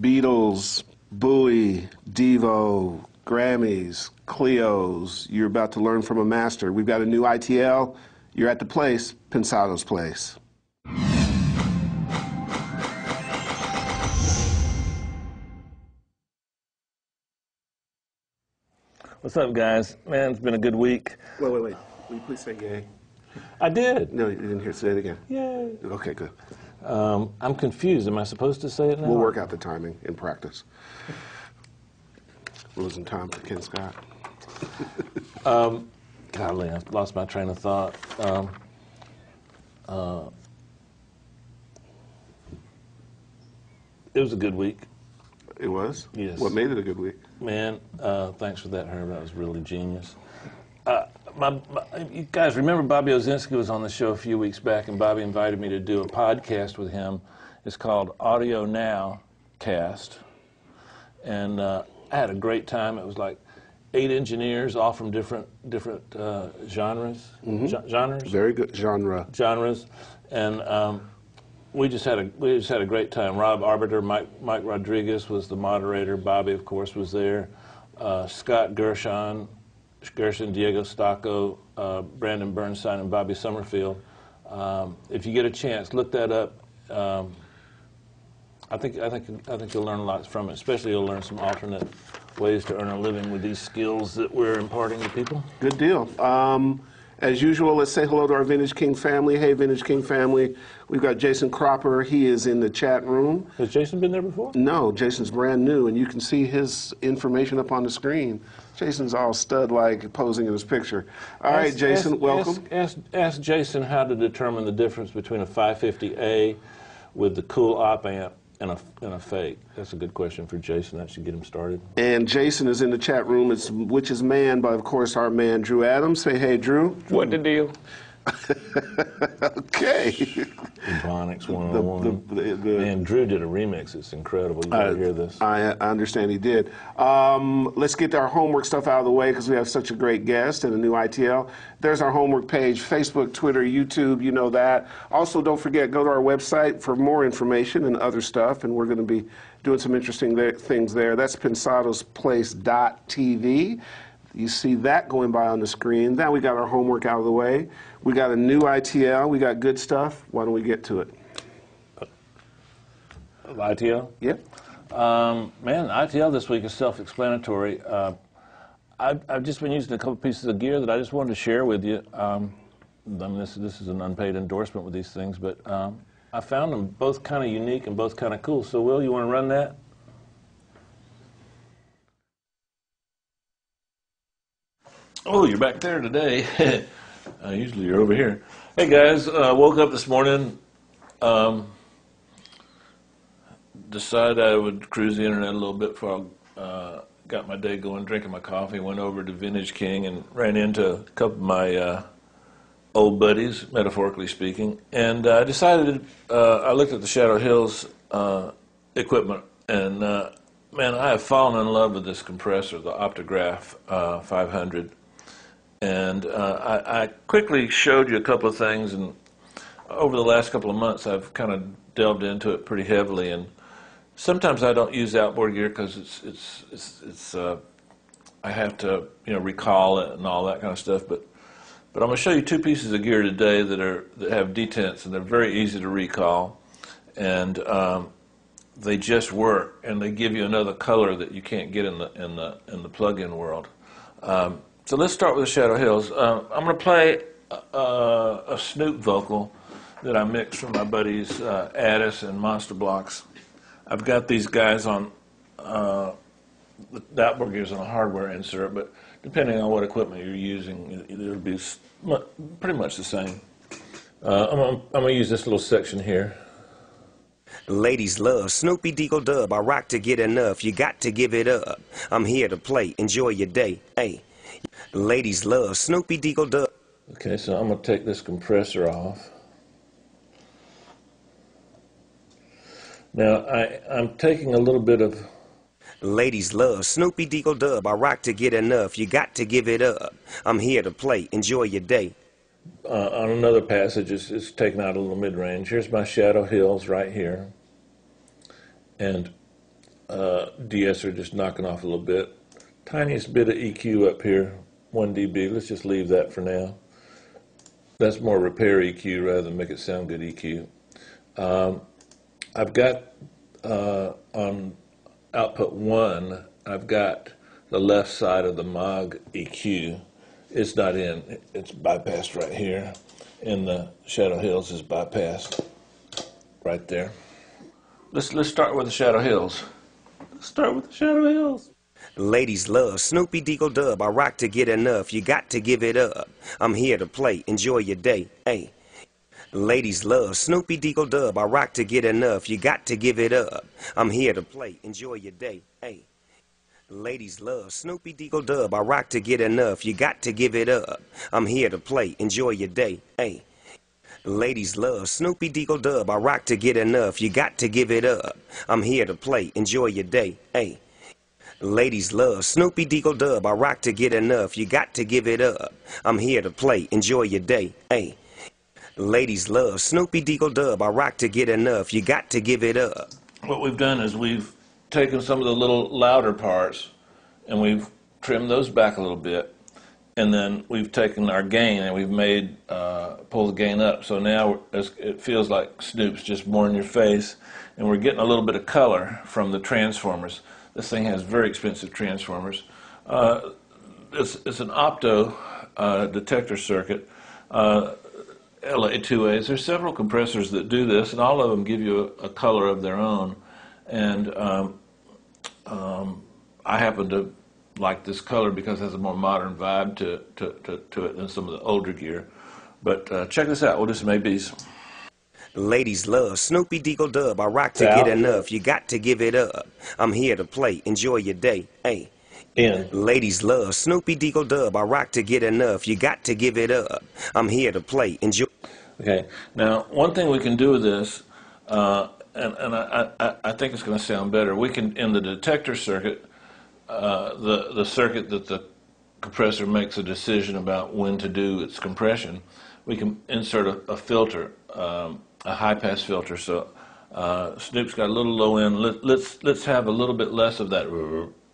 Beatles, Bowie, Devo, Grammys, Cleos. You're about to learn from a master. We've got a new ITL. You're at the place, Pensado's Place. What's up, guys? Man, it's been a good week. Wait, wait, wait. Will you please say yay? I did. No, you didn't hear. Say it again. Yay. Okay, good. Um, I'm confused. Am I supposed to say it now? We'll work out the timing in practice. Losing time for Ken Scott. Golly, I've lost my train of thought. Um, uh, it was a good week. It was? Yes. What made it a good week? Man, uh, thanks for that, Herb. That was really genius. Uh, my, my, you guys remember Bobby Owsinski was on the show a few weeks back, and Bobby invited me to do a podcast with him. It's called Audio Now Cast, and uh, I had a great time. It was like eight engineers, all from different different uh, genres. Gen- genres Very good genre. genres, and um, we just had a we just had a great time. Rob Arbiter, Mike Mike Rodriguez was the moderator. Bobby, of course, was there. Uh, Scott Gershon, Gershon, Diego Stocco, uh, Brandon Bernstein, and Bobby Summerfield. Um, if you get a chance, look that up. Um, I think I think I think you'll learn a lot from it. Especially you'll learn some alternate ways to earn a living with these skills that we're imparting to people. Good deal. Um, as usual, let's say hello to our Vintage King family. Hey, Vintage King family. We've got Jason Cropper. He is in the chat room. Has Jason been there before? No, Jason's brand new, and you can see his information up on the screen. Jason's all stud like posing in his picture. All right, Ask- Jason, ask- welcome. Ask, ask, ask Jason how to determine the difference between a 550A with the cool op amp and a, and a fake. That's a good question for Jason. That should get him started. And Jason is in the chat room. It's Which is Man by, of course, our man Drew Adams. Say hey, Drew. What the deal? Okay. Ebonics 101. the- the- Man, Drew did a remix. It's incredible. You gotta hear this. I, I understand he did. Um, let's get our homework stuff out of the way because we have such a great guest and a new ITL. There's our homework page Facebook, Twitter, YouTube, you know that. Also, don't forget, go to our website for more information and other stuff, and we're going to be doing some interesting there, things there. That's pensadosplace.tv. You see that going by on the screen. Now we got our homework out of the way. We got a new ITL. We got good stuff. Why don't we get to it? ITL? Yep. Um, man, ITL this week is self-explanatory. Uh, I've, I've just been using a couple pieces of gear that I just wanted to share with you. Um, I mean, this, this is an unpaid endorsement with these things, but um, I found them both kind of unique and both kind of cool. So, Will, you want to run that? Oh, you're back there today. uh, usually you're over here. Hey, guys, uh, woke up this morning. Um, decided I would cruise the internet a little bit before I uh, got my day going, drinking my coffee. Went over to Vintage King and ran into a couple of my uh, old buddies, metaphorically speaking, and I decided. Uh, I looked at the Shadow Hills uh, equipment, and uh, man, I have fallen in love with this compressor, the Optograph uh, 500. And uh, I, I quickly showed you a couple of things, and over the last couple of months, I've kind of delved into it pretty heavily. And sometimes I don't use outboard gear because it's it's it's, it's uh, I have to you know recall it and all that kind of stuff. But but I'm going to show you two pieces of gear today that are that have detents and they're very easy to recall, and um, they just work and they give you another color that you can't get in the in the in the plug-in world. Um, so let's start with the Shadow Hills. Uh, I'm going to play uh, a Snoop vocal that I mixed from my buddies uh, Addis and Monster Blocks. I've got these guys on uh, the outboard gears on a hardware insert, but depending on what equipment you're using, it- it'll be pretty much the same. Uh, I'm, gonna- I'm going to use this little section here. Ladies love Snoopy Deagle Dub. I rock to get enough. You got to give it up. I'm here to play. Enjoy your day. Hey. Ladies love Snoopy Deagle Dub. Okay, so I'm going to take this compressor off. Now, I, I'm taking a little bit of Ladies love Snoopy Deagle Dub. I rock to get enough. You got to give it up. I'm here to play. Enjoy your day. uh, on another passage, it's, it's taken out a little mid range. Here's my Shadow Hills right here. And uh, de-esser just knocking off a little bit. Tiniest bit of EQ up here, 1 dB. Let's just leave that for now. That's more repair EQ rather than make it sound good EQ. Um, I've got uh, on output 1, I've got the left side of the Maag EQ. It's not in, it's bypassed right here. And the Shadow Hills is bypassed right there. Let's let's start with the Shadow Hills. Let's start with the Shadow Hills. Ladies love Snoopy Deagle Dub. I rock to get enough. You got to give it up. I'm here to play. Enjoy your day. Hey. Ladies love Snoopy Deagle Dub. I rock to get enough. You got to give it up. I'm here to play. Enjoy your day. Hey. Ladies love Snoopy Deagle Dub. I rock to get enough. You got to give it up. I'm here to play. Enjoy your day. Hey. Ladies love Snoopy Deagle Dub. I rock to get enough. You got to give it up. I'm here to play. Enjoy your day. Hey. Ladies love Snoopy Deagle Dub. I rock to get enough. You got to give it up. I'm here to play. Enjoy your day. Hey. Ladies love Snoopy Deagle Dub. I rock to get enough. You got to give it up. What we've done is we've taken some of the little louder parts and we've trimmed those back a little bit. And then we've taken our gain and we've made uh, pull the gain up. So now it feels like Snoop's just more in your face, and we're getting a little bit of color from the transformers. This thing has very expensive transformers. Uh, it's, it's an opto uh, detector circuit. Uh, LA2As. There's several compressors that do this, and all of them give you a, a color of their own. And um, um, I happen to like this color because it has a more modern vibe to, to, to, to it than some of the older gear. But uh, check this out. We'll do some ABs. Ladies love Snoopy Deagle Dub. I rock to Sal? get enough. You got to give it up. I'm here to play. Enjoy your day. Hey. In. Ladies love Snoopy Deagle Dub. I rock to get enough. You got to give it up. I'm here to play. Enjoy. Okay. Now, one thing we can do with this, uh, and, and I, I, I think it's going to sound better. We can in the detector circuit, uh, the the circuit that the compressor makes a decision about when to do its compression. We can insert a, a filter, um, a high pass filter. So uh, Snoop's got a little low end. Let, let's let's have a little bit less of that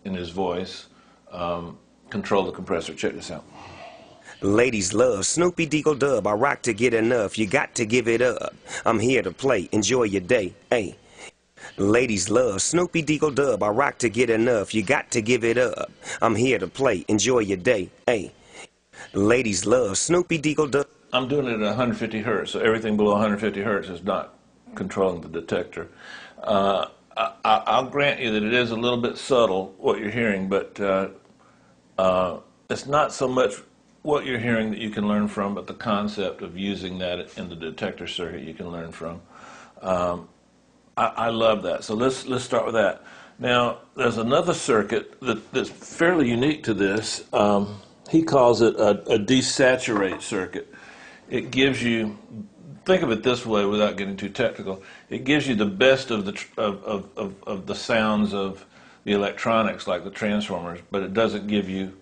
in his voice. Um, control the compressor. Check this out. Ladies love Snoopy Deagle Dub. I rock to get enough. You got to give it up. I'm here to play. Enjoy your day. Hey. Ladies love Snoopy Deagle Dub. I rock to get enough. You got to give it up. I'm here to play. Enjoy your day. Hey. Ladies love Snoopy Deagle Dub. I'm doing it at 150 hertz, so everything below 150 hertz is not controlling the detector. Uh, I, I- I'll grant you that it is a little bit subtle what you're hearing, but uh, uh, it's not so much what you're hearing that you can learn from, but the concept of using that in the detector circuit you can learn from. Um, I, I love that. So let's let's start with that. Now, there's another circuit that, that's fairly unique to this. Um, he calls it a, a desaturate circuit. It gives you, think of it this way without getting too technical. It gives you the best of the tr- of, of, of, of the sounds of the electronics, like the transformers, but it doesn't give you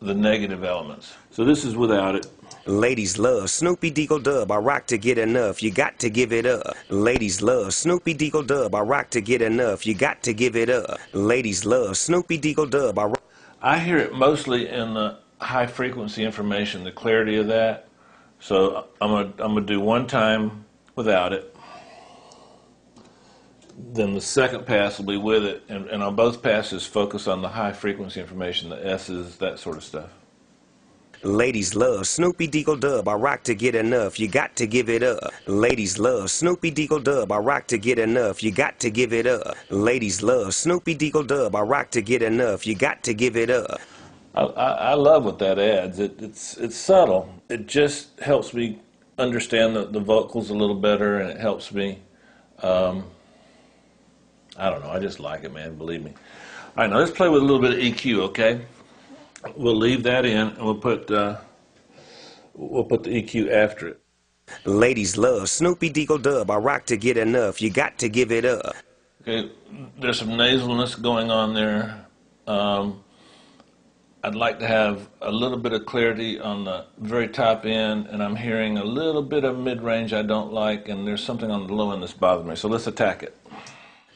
the negative elements. So this is without it. Ladies love Snoopy Deagle Dub. I rock to get enough. You got to give it up. Ladies love Snoopy Deagle Dub. I rock to get enough. You got to give it up. Ladies love Snoopy Deagle Dub. I rock. I hear it mostly in the high frequency information, the clarity of that. So I'm gonna I'm gonna do one time without it. Then the second pass will be with it, and, and on both passes focus on the high frequency information, the S's, that sort of stuff. Ladies love Snoopy Deagle Dub. I rock to get enough. You got to give it up. Ladies love Snoopy Deagle Dub. I rock to get enough. You got to give it up. Ladies love Snoopy Deagle Dub. I rock to get enough. You got to give it up. I, I, love what that adds. It, it's it's subtle. It just helps me understand the, the vocals a little better, and it helps me. Um, I don't know. I just like it, man. Believe me. All right, now let's play with a little bit of EQ. Okay, we'll leave that in, and we'll put uh, we'll put the EQ after it. Ladies love Snoopy Deagle Dub. I rock to get enough. You got to give it up. Okay, there's some nasalness going on there. Um, I'd like to have a little bit of clarity on the very top end, and I'm hearing a little bit of mid range I don't like, and there's something on the low end that's bothering me. So let's attack it.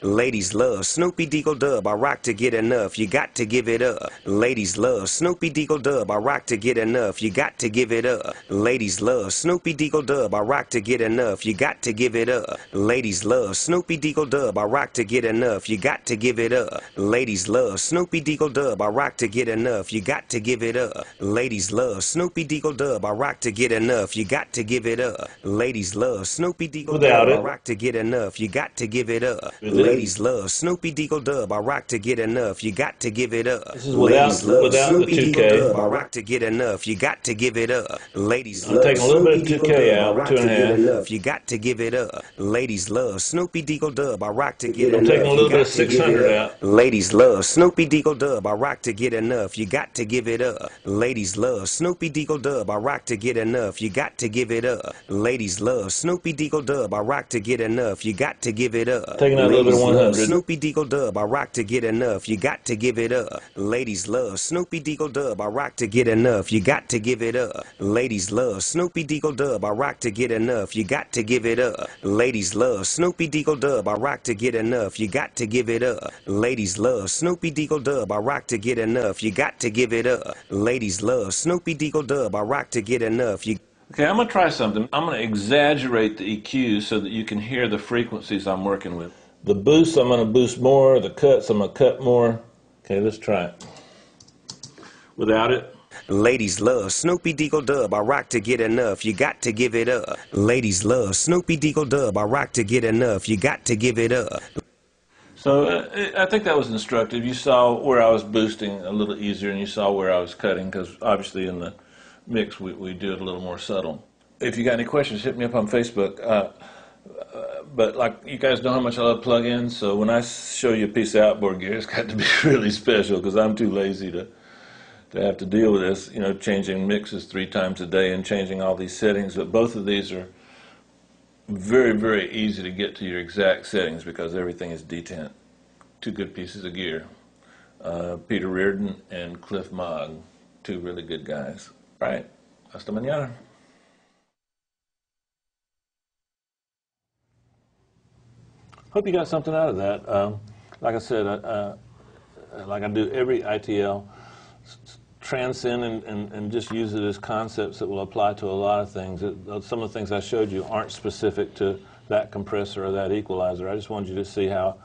Ladies love Snoopy Deagle Dub. I rock to get enough. You got to give it up. Ladies love Snoopy Deagle Dub. I rock to get enough. You got to give it up. Ladies love Snoopy Deagle Dub. I rock to get enough. You got to give it up. Ladies love Snoopy Deagle Dub. I rock to get enough. You got to give it up. Ladies love Snoopy Deagle Dub. I rock to get enough. You got to give it up. Ladies love Snoopy Deagle Dub. I rock to get enough. You got to give it up. Ladies love Snoopy Deagle Dub. I rock to get enough. You got to give it up. Ladies love Snoopy Deagle Dub. I rock to get enough. You got to give it up. This is without- Ladies love without the 2K. Dub. I rock to get enough. You got to give it up. Ladies I'm love taking a little bit of 2K Deagle Dub. I out, rock two to get enough. You got to give it up. Ladies love Snoopy Deagle Dub. I rock to get I'm enough. taking a You little bit got of to give it 600 up. out. Ladies love Snoopy Deagle Dub. I rock to get enough. You got to give it up. Ladies love Snoopy Deagle Dub. I rock to get enough. You got to give it up. Ladies love Snoopy Deagle Dub. I rock to get enough. You got to give it up. Taking out a little bit of 100. Snoopy Deagle Dub. I rock to get enough. You got to give it up. Ladies love Snoopy Deagle Dub. I rock to get enough. You got to give it up. Ladies love Snoopy Deagle Dub. I rock to get enough. You got to give it up. Ladies love Snoopy Deagle Dub. I rock to get enough. You got to give it up. Ladies love Snoopy Deagle Dub. I rock to get enough. You got to give it up. Ladies love Snoopy Deagle Dub. I rock to get enough. You Okay, I'm going to try something. I'm going to exaggerate the EQs so that you can hear the frequencies I'm working with. The boost, I'm going to boost more. The cuts, I'm going to cut more. Okay, let's try it. Without it. Ladies love Snoopy Deagle Dub. I rock to get enough. You got to give it up. Ladies love Snoopy Deagle Dub. I rock to get enough. You got to give it up. So uh, I think that was instructive. You saw where I was boosting a little easier, and you saw where I was cutting because obviously in the mix we, we do it a little more subtle. If you got any questions, hit me up on Facebook. Uh, uh, but like you guys know how much I love plugins, so when I show you a piece of outboard gear, it's got to be really special because I'm too lazy to to have to deal with this. You know, changing mixes three times a day and changing all these settings. But both of these are very, very easy to get to your exact settings because everything is detent. Two good pieces of gear. Uh, Peter Reardon and Cliff Maag, two really good guys. All right, hasta mañana. Hope you got something out of that. Um, like I said, uh, uh, like I do every ITL, transcend and, and, and just use it as concepts that will apply to a lot of things. It, uh, some of the things I showed you aren't specific to that compressor or that equalizer. I just wanted you to see how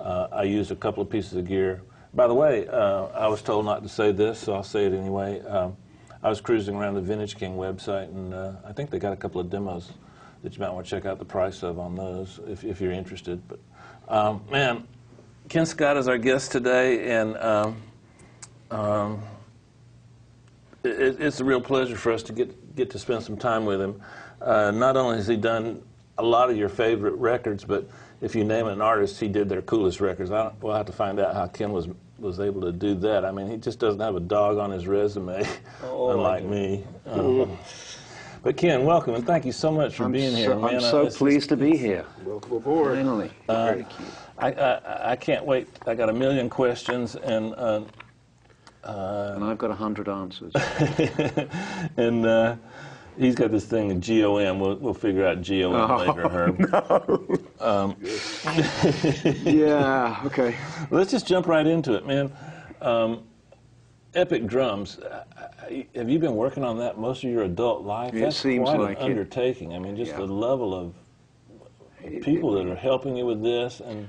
uh, I used a couple of pieces of gear. By the way, uh, I was told not to say this, so I'll say it anyway. Um, I was cruising around the Vintage King website, and uh, I think they got a couple of demos that you might want to check out the price of on those if, if you're interested. But um, man, Ken Scott is our guest today, and um, um, it, it's a real pleasure for us to get get to spend some time with him. Uh, not only has he done a lot of your favorite records, but if you name an artist, he did their coolest records. I don't, we'll have to find out how Ken was was able to do that. I mean, he just doesn't have a dog on his resume, unlike me. Um, but Ken, welcome and thank you so much for I'm being so, here, I'm man. Uh, so it's- pleased to be here. Welcome aboard. Finally. Very cute. I, I, I can't wait. I got a million questions, and uh, and I've got a hundred answers. and uh, he's got this thing of GOM. We'll, we'll figure out GOM Oh, later, Herb. yeah. Okay. Let's just jump right into it, man. Um, Epic Drums. uh, uh, Have you been working on that most of your adult life? It That's seems quite like an it. undertaking. I mean, just Yeah. the level of people that are helping you with this, and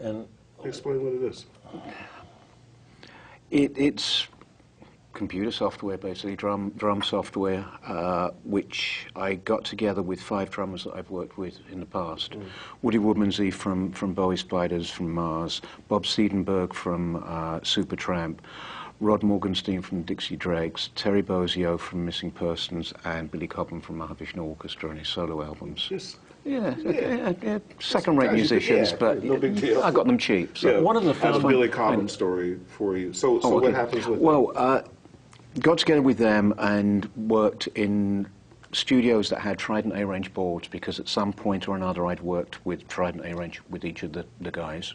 and Explain what it is. It, it's computer software, basically drum drum software, uh, which I got together with five drummers that I've worked with in the past. Woody Woodmansey from from Bowie Spiders from Mars, Bob Siebenberg from uh, Supertramp. Rod Morgenstein from Dixie Dregs, Terry Bozzio from Missing Persons, and Billy Cobham from Mahavishnu Orchestra on his solo albums. Just Yeah, yeah, yeah, second-rate Guys, you could- musicians, yeah, but no big deal. I got them cheap. So. yeah. One of the How's fun- Billy Cobham story for you. So, so Oh, what okay. happens with Well, uh, got together with them and worked in studios that had Trident A range boards because at some point or another I'd worked with Trident A range with each of the, the guys,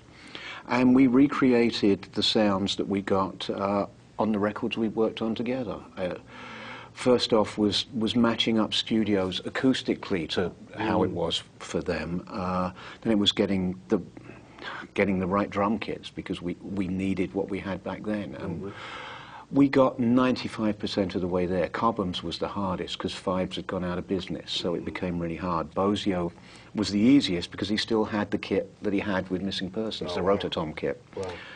and we recreated the sounds that we got uh, on the records we worked on together. Uh, First off was, was matching up studios acoustically to how it was for them. Uh, then it was getting the getting the right drum kits because we, we needed what we had back then. And we got 95% of the way there. Cobhams was the hardest because Fibes had gone out of business, so it became really hard. Bozzio was the easiest because he still had the kit that he had with Missing Persons, oh, the Rototom kit.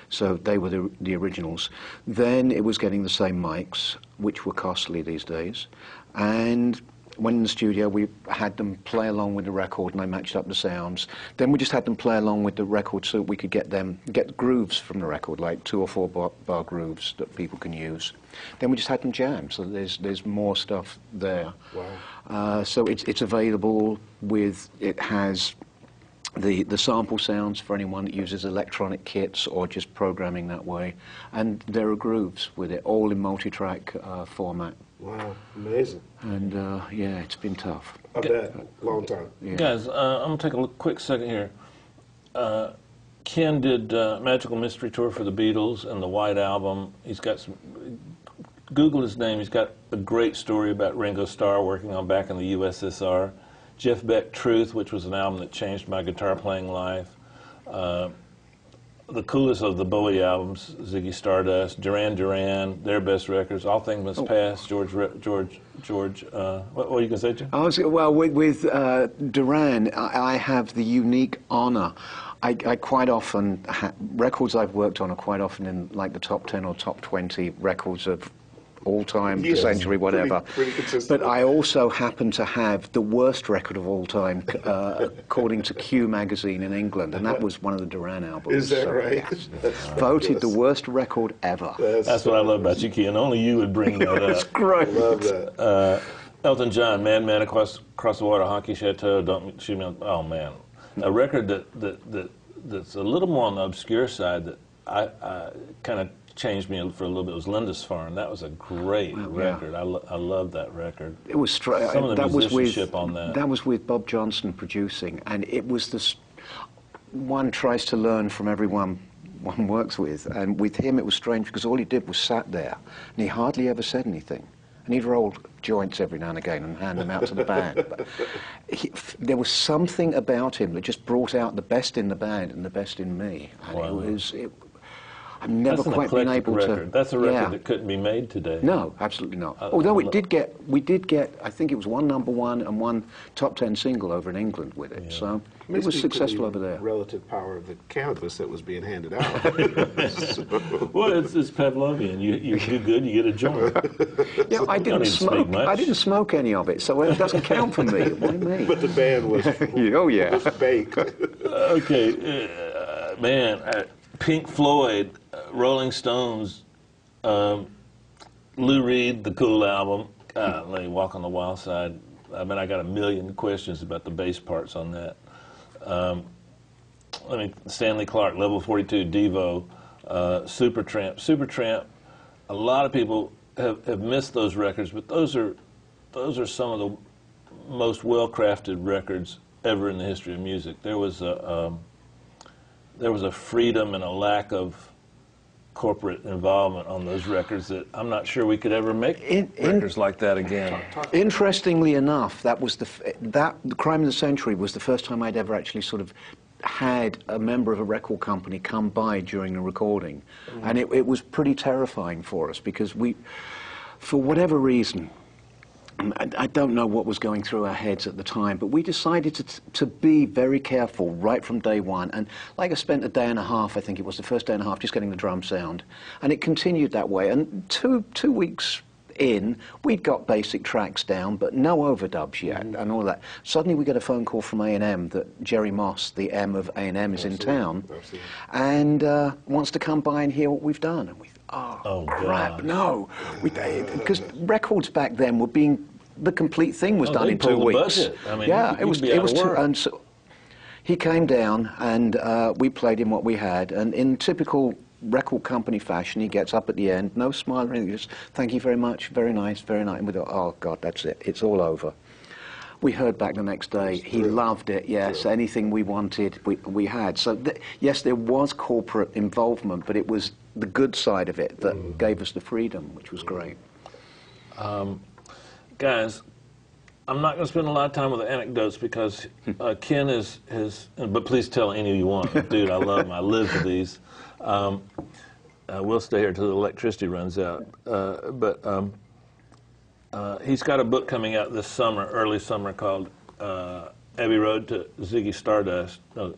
So they were the, the originals. Then it was getting the same mics, which were costly these days. And when in the studio, we had them play along with the record, and they matched up the sounds. Then we just had them play along with the record so that we could get them get grooves from the record, like two or four bar, bar grooves that people can use. Then we just had them jam, so there's there's more stuff there. Wow. Uh, so it's it's available with it has the, the sample sounds for anyone that uses electronic kits or just programming that way. And there are grooves with it, all in multi-track uh, format. Wow, amazing. And uh, yeah, it's been tough. I bet. Long time. Yeah. Guys, uh, I'm gonna take a look, quick second here. Uh, Ken did uh, Magical Mystery Tour for the Beatles and the White Album. He's got some. Google his name. He's got a great story about Ringo Starr working on back in the USSR. Jeff Beck Truth, which was an album that changed my guitar playing life. The coolest of the Bowie albums, Ziggy Stardust, Duran Duran, their best records, All Things Must Pass, George, George, George. Uh, what, what were you gonna say, Jim? I was, well, with, with uh, Duran, I, I have the unique honour. I, I quite often ha- records I've worked on are quite often in like the top ten or top twenty records of all time, Yes, century, whatever. pretty- pretty but I also happen to have the worst record of all time, uh, according to Q magazine in England, and that was one of the Duran albums. Is that So, right? yes. That's Voted the worst record ever. That's what I love about you, Ken. Only you would bring that It's up. great. I Love that. Uh, Elton John, Man, Man Across, across the Water, Honky Chateau, Don't Shoot Me. Oh man, a record that, that, that that's a little more on the obscure side that I, I kind of changed me for a little bit was Lindisfarne. That was a great yeah. record. I, lo- I love that record. It was stra- Some of the that was with musicianship on that. was with Bob Johnston producing, and it was this. One tries to learn from everyone one works with, and with him it was strange because all he did was sat there, and he hardly ever said anything. And he'd roll joints every now and again and hand them out to the band. But he, f- there was something about him that just brought out the best in the band and the best in me. And Wow. it was. It, I've never That's an quite been able record. to. That's a record yeah. that couldn't be made today. No, absolutely not. I- Although it lo- did get, we did get, I think it was one number one and one top ten single over in England with it. So it Makes was successful over there. Relative power of the canvas that was being handed out. Well, it's, it's Pavlovian. You, you do good, you get a joint. Yeah, I didn't need to speak smoke. I didn't smoke any of it, so it doesn't count for me. Why me? but the band was oh yeah. baked. Okay, uh, man, uh, Pink Floyd, uh, Rolling Stones, um, Lou Reed, the Cool album, golly, Walk on the Wild Side. I mean, I got a million questions about the bass parts on that. Um, I mean, Stanley Clarke, Level 42, Devo, uh, Supertramp. Supertramp, a lot of people have, have missed those records, but those are, those are some of the most well-crafted records ever in the history of music. There was a, um, there was a freedom and a lack of corporate involvement on those records that I'm not sure we could ever make In- in- records like that again. Interestingly enough, that was the f- that the crime of the century was the first time I'd ever actually sort of had a member of a record company come by during the recording, mm. and it, it was pretty terrifying for us because we, for whatever reason. I don't know what was going through our heads at the time, but we decided to, to be very careful right from day one. And like I spent a day and a half, I think it was the first day and a half, just getting the drum sound. And it continued that way. And two, two weeks in, we'd got basic tracks down, but no overdubs yet and all that. Suddenly we get a phone call from A&M that Jerry Moss, the M of A&M, is in town Absolutely. and uh, wants to come by and hear what we've done. And we oh, Oh, crap, God. no. Because records back then were being, the complete thing was Oh, done in two weeks. I mean, yeah, it was, it was two, and so he came down and uh, we played him what we had. And in typical record company fashion, he gets up at the end, no smile or anything, just thank you very much, very nice, very nice. And we thought, oh, God, that's it, it's all over. We heard back the next day. He loved it. Yes, anything we wanted, we, we had. So th- yes, there was corporate involvement, but it was the good side of it that Mm. gave us the freedom, which was great. Guys, I'm not going to spend a lot of time with the anecdotes because uh, Ken is his. But please tell any you want, dude. I love them. I live for these. Um, uh, we'll stay here till the electricity runs out. Uh, but um, uh, he's got a book coming out this summer, early summer, called uh, Abbey Road to Ziggy Stardust. No,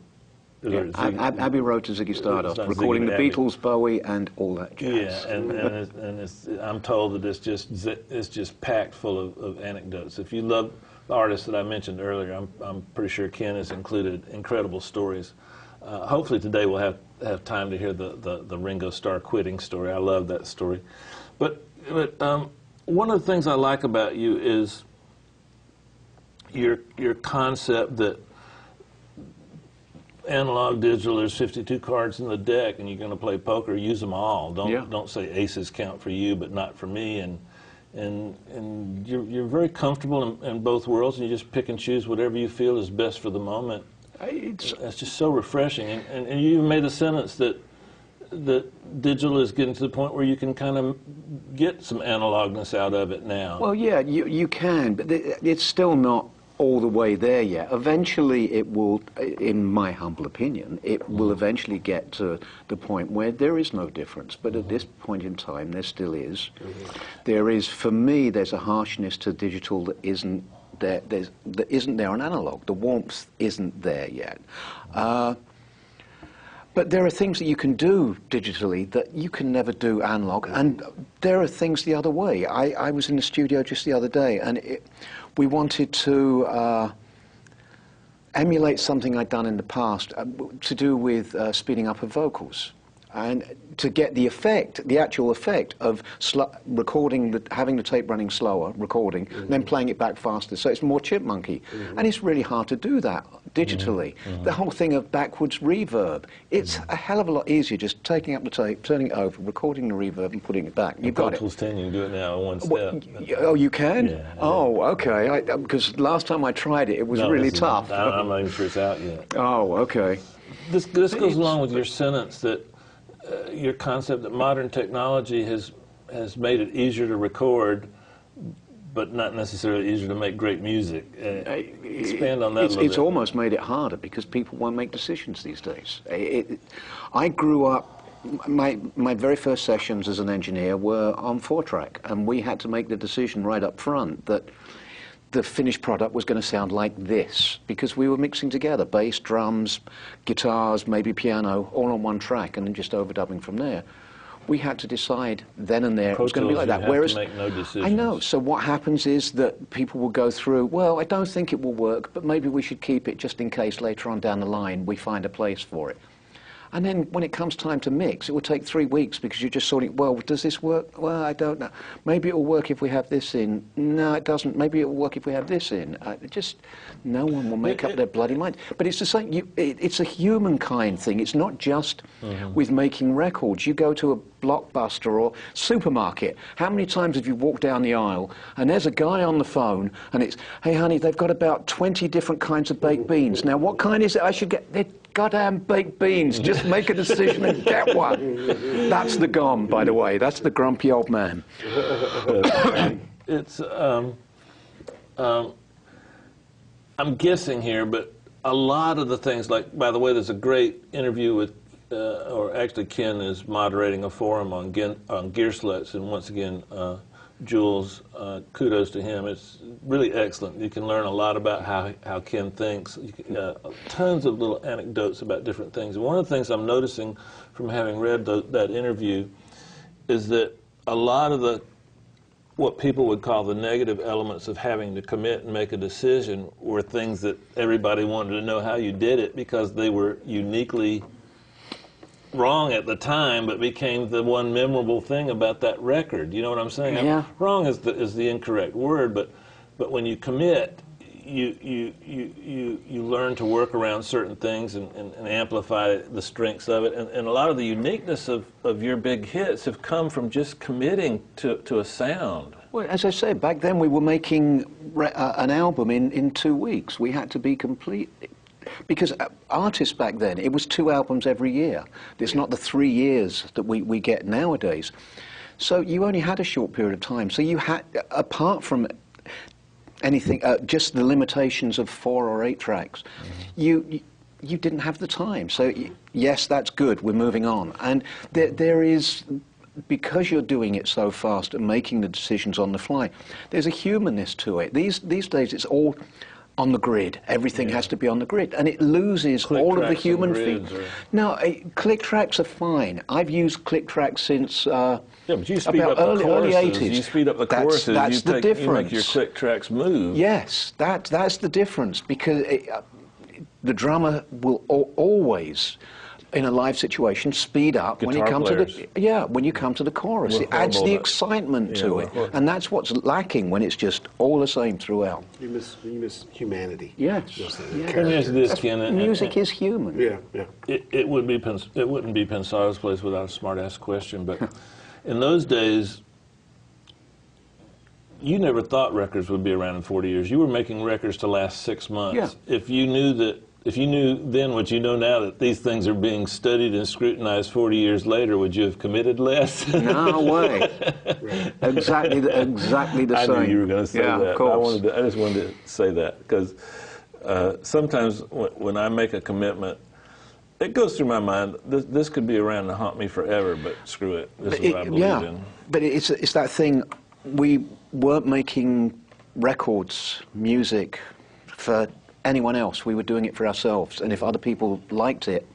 Ab- Ziggy- Ab- Abbey Road to Ziggy Stardust, recording Ziggy, the Abbey. Beatles, Bowie, and all that jazz. Yeah, and, and, it's, and it's, I'm told that it's just it's just packed full of, of anecdotes. If you love the artists that I mentioned earlier, I'm, I'm pretty sure Ken has included incredible stories. Uh, hopefully today we'll have, have time to hear the, the, the Ringo Starr quitting story. I love that story. But, but um, one of the things I like about you is your, your concept that analog digital there's 52 cards in the deck and you're going to play poker use them all don't Yeah. don't say aces count for you but not for me and and and you're you're very comfortable in, in both worlds and you just pick and choose whatever you feel is best for the moment It's, that's just so refreshing and, and, and you even made a sentence that that digital is getting to the point where you can kind of get some analogness out of it now well, yeah, you, you can, but th- it's still not all the way there yet. Eventually, it will, in my humble opinion, it mm-hmm. will eventually get to the point where there is no difference. But at mm-hmm. this point in time, there still is. Mm-hmm. There is, for me, there's a harshness to digital that isn't there. There's, that isn't there on analog. The warmth isn't there yet. Uh, but there are things that you can do digitally that you can never do analog, and there are things the other way. I, I was in the studio just the other day, and it, we wanted to uh, emulate something I'd done in the past uh, to do with uh, speeding up of vocals. And to get the effect, the actual effect of sl- recording, the, having the tape running slower, recording, and then mm. playing it back faster, so it's more chipmunky. Mm. And it's really hard to do that digitally. Mm. The whole thing of backwards reverb, it's a hell of a lot easier just taking up the tape, turning it over, recording the reverb, and putting it back. You've Pro got it. Tools 10 you can do it now in one step y- oh, you can? Yeah. Oh, okay. Because uh, last time I tried it, it was No, really tough. I- I'm not even sure it's out yet Oh, okay. This, this goes along with your sentence that uh, your concept that modern technology has has made it easier to record, but not necessarily easier to make great music. Uh, expand on that It's, a little it's almost made it harder because people won't make decisions these days. It, it, I grew up. My, my very first sessions as an engineer were on four track, and we had to make the decision right up front that the finished product was going to sound like this because we were mixing together bass, drums, guitars, maybe piano, all on one track, and then just overdubbing from there. We had to decide then and there Pro it was going to be like that. Whereas make no I know. So what happens is that people will go through. Well, I don't think it will work, but maybe we should keep it just in case later on down the line we find a place for it. And then when it comes time to mix, it will take three weeks because you're just sorting, well, does this work? Well, I don't know. Maybe it will work if we have this in. No, it doesn't. Maybe it will work if we have this in. Uh, just, no one will make up their bloody mind. But it's the same, you, it, it's a humankind thing. It's not just Mm-hmm. with making records. You go to a blockbuster or supermarket. How many times have you walked down the aisle and there's a guy on the phone and it's, hey, honey, they've got about 20 different kinds of baked beans. Now, what kind is it I should get? They're goddamn baked beans. Just make a decision and get one. That's the gom, by the way. That's the grumpy old man. It's um, um, I'm guessing here, but a lot of the things, like by the way, there's a great interview with, uh, or actually Ken is moderating a forum on Gen, on Gearslutz, and once again, uh, Jules, uh, kudos to him. It's really excellent. You can learn a lot about how how Ken thinks. Can, uh, tons of little anecdotes about different things. And one of the things I'm noticing from having read tho- that interview is that a lot of the what people would call the negative elements of having to commit and make a decision were things that everybody wanted to know how you did it because they were uniquely wrong at the time, but became the one memorable thing about that record. You know what I'm saying? I'm- wrong is the, is the incorrect word, but but when you commit, you you you you, you learn to work around certain things and, and, and amplify the strengths of it. And, and a lot of the uniqueness of, of your big hits have come from just committing to, to a sound. Well, as I said, back then we were making re- uh, an album in, in two weeks. We had to be complete. Because uh, artists back then, it was two albums every year. It's not the three years that we, we get nowadays. So you only had a short period of time. So you had, apart from anything, uh, just the limitations of four or eight tracks. You, you you didn't have the time. So y- yes, that's good. We're moving on, and there, there is. Because you're doing it so fast and making the decisions on the fly, there's a humanness to it. These these days, it's all on the grid. Everything has to be on the grid, and it loses Click all of the human grids feel. are- No, uh, click tracks are fine. I've used click tracks since uh, Yeah, but you speed about up the early, early 80s. You speed up the that's, choruses. That's you the take, difference. You make your click tracks move. Yes, that, that's the difference because it, uh, the drummer will al- always, in a live situation, speed up when you Guitar come to the yeah when you come to the chorus. We're it adds the excitement Yeah, to we're it, hor- and that's what's lacking when it's just all the same throughout. You miss, you miss humanity. Yes, Just the yeah. Let me ask you this, That's- Ken. and- music and- is human. Yeah, yeah. It, it would be Pens- it wouldn't be Pensado's place without a smart ass question, but in those days, you never thought records would be around in 40 years. You were making records to last six months. Yeah. If you knew that, if you knew then what you know now that these things are being studied and scrutinized 40 years later, would you have committed less? No way. Exactly, the, exactly the I same. knew you were going to say yeah, that. Of course. I wanted to, I just wanted to say that because uh, sometimes when, when I make a commitment, it goes through my mind. This, this could be around to haunt me forever, but screw it. This is It- what I believe yeah, in. but it's it's that thing. We weren't making records, music for anyone else. We were doing it for ourselves, and if other people liked it,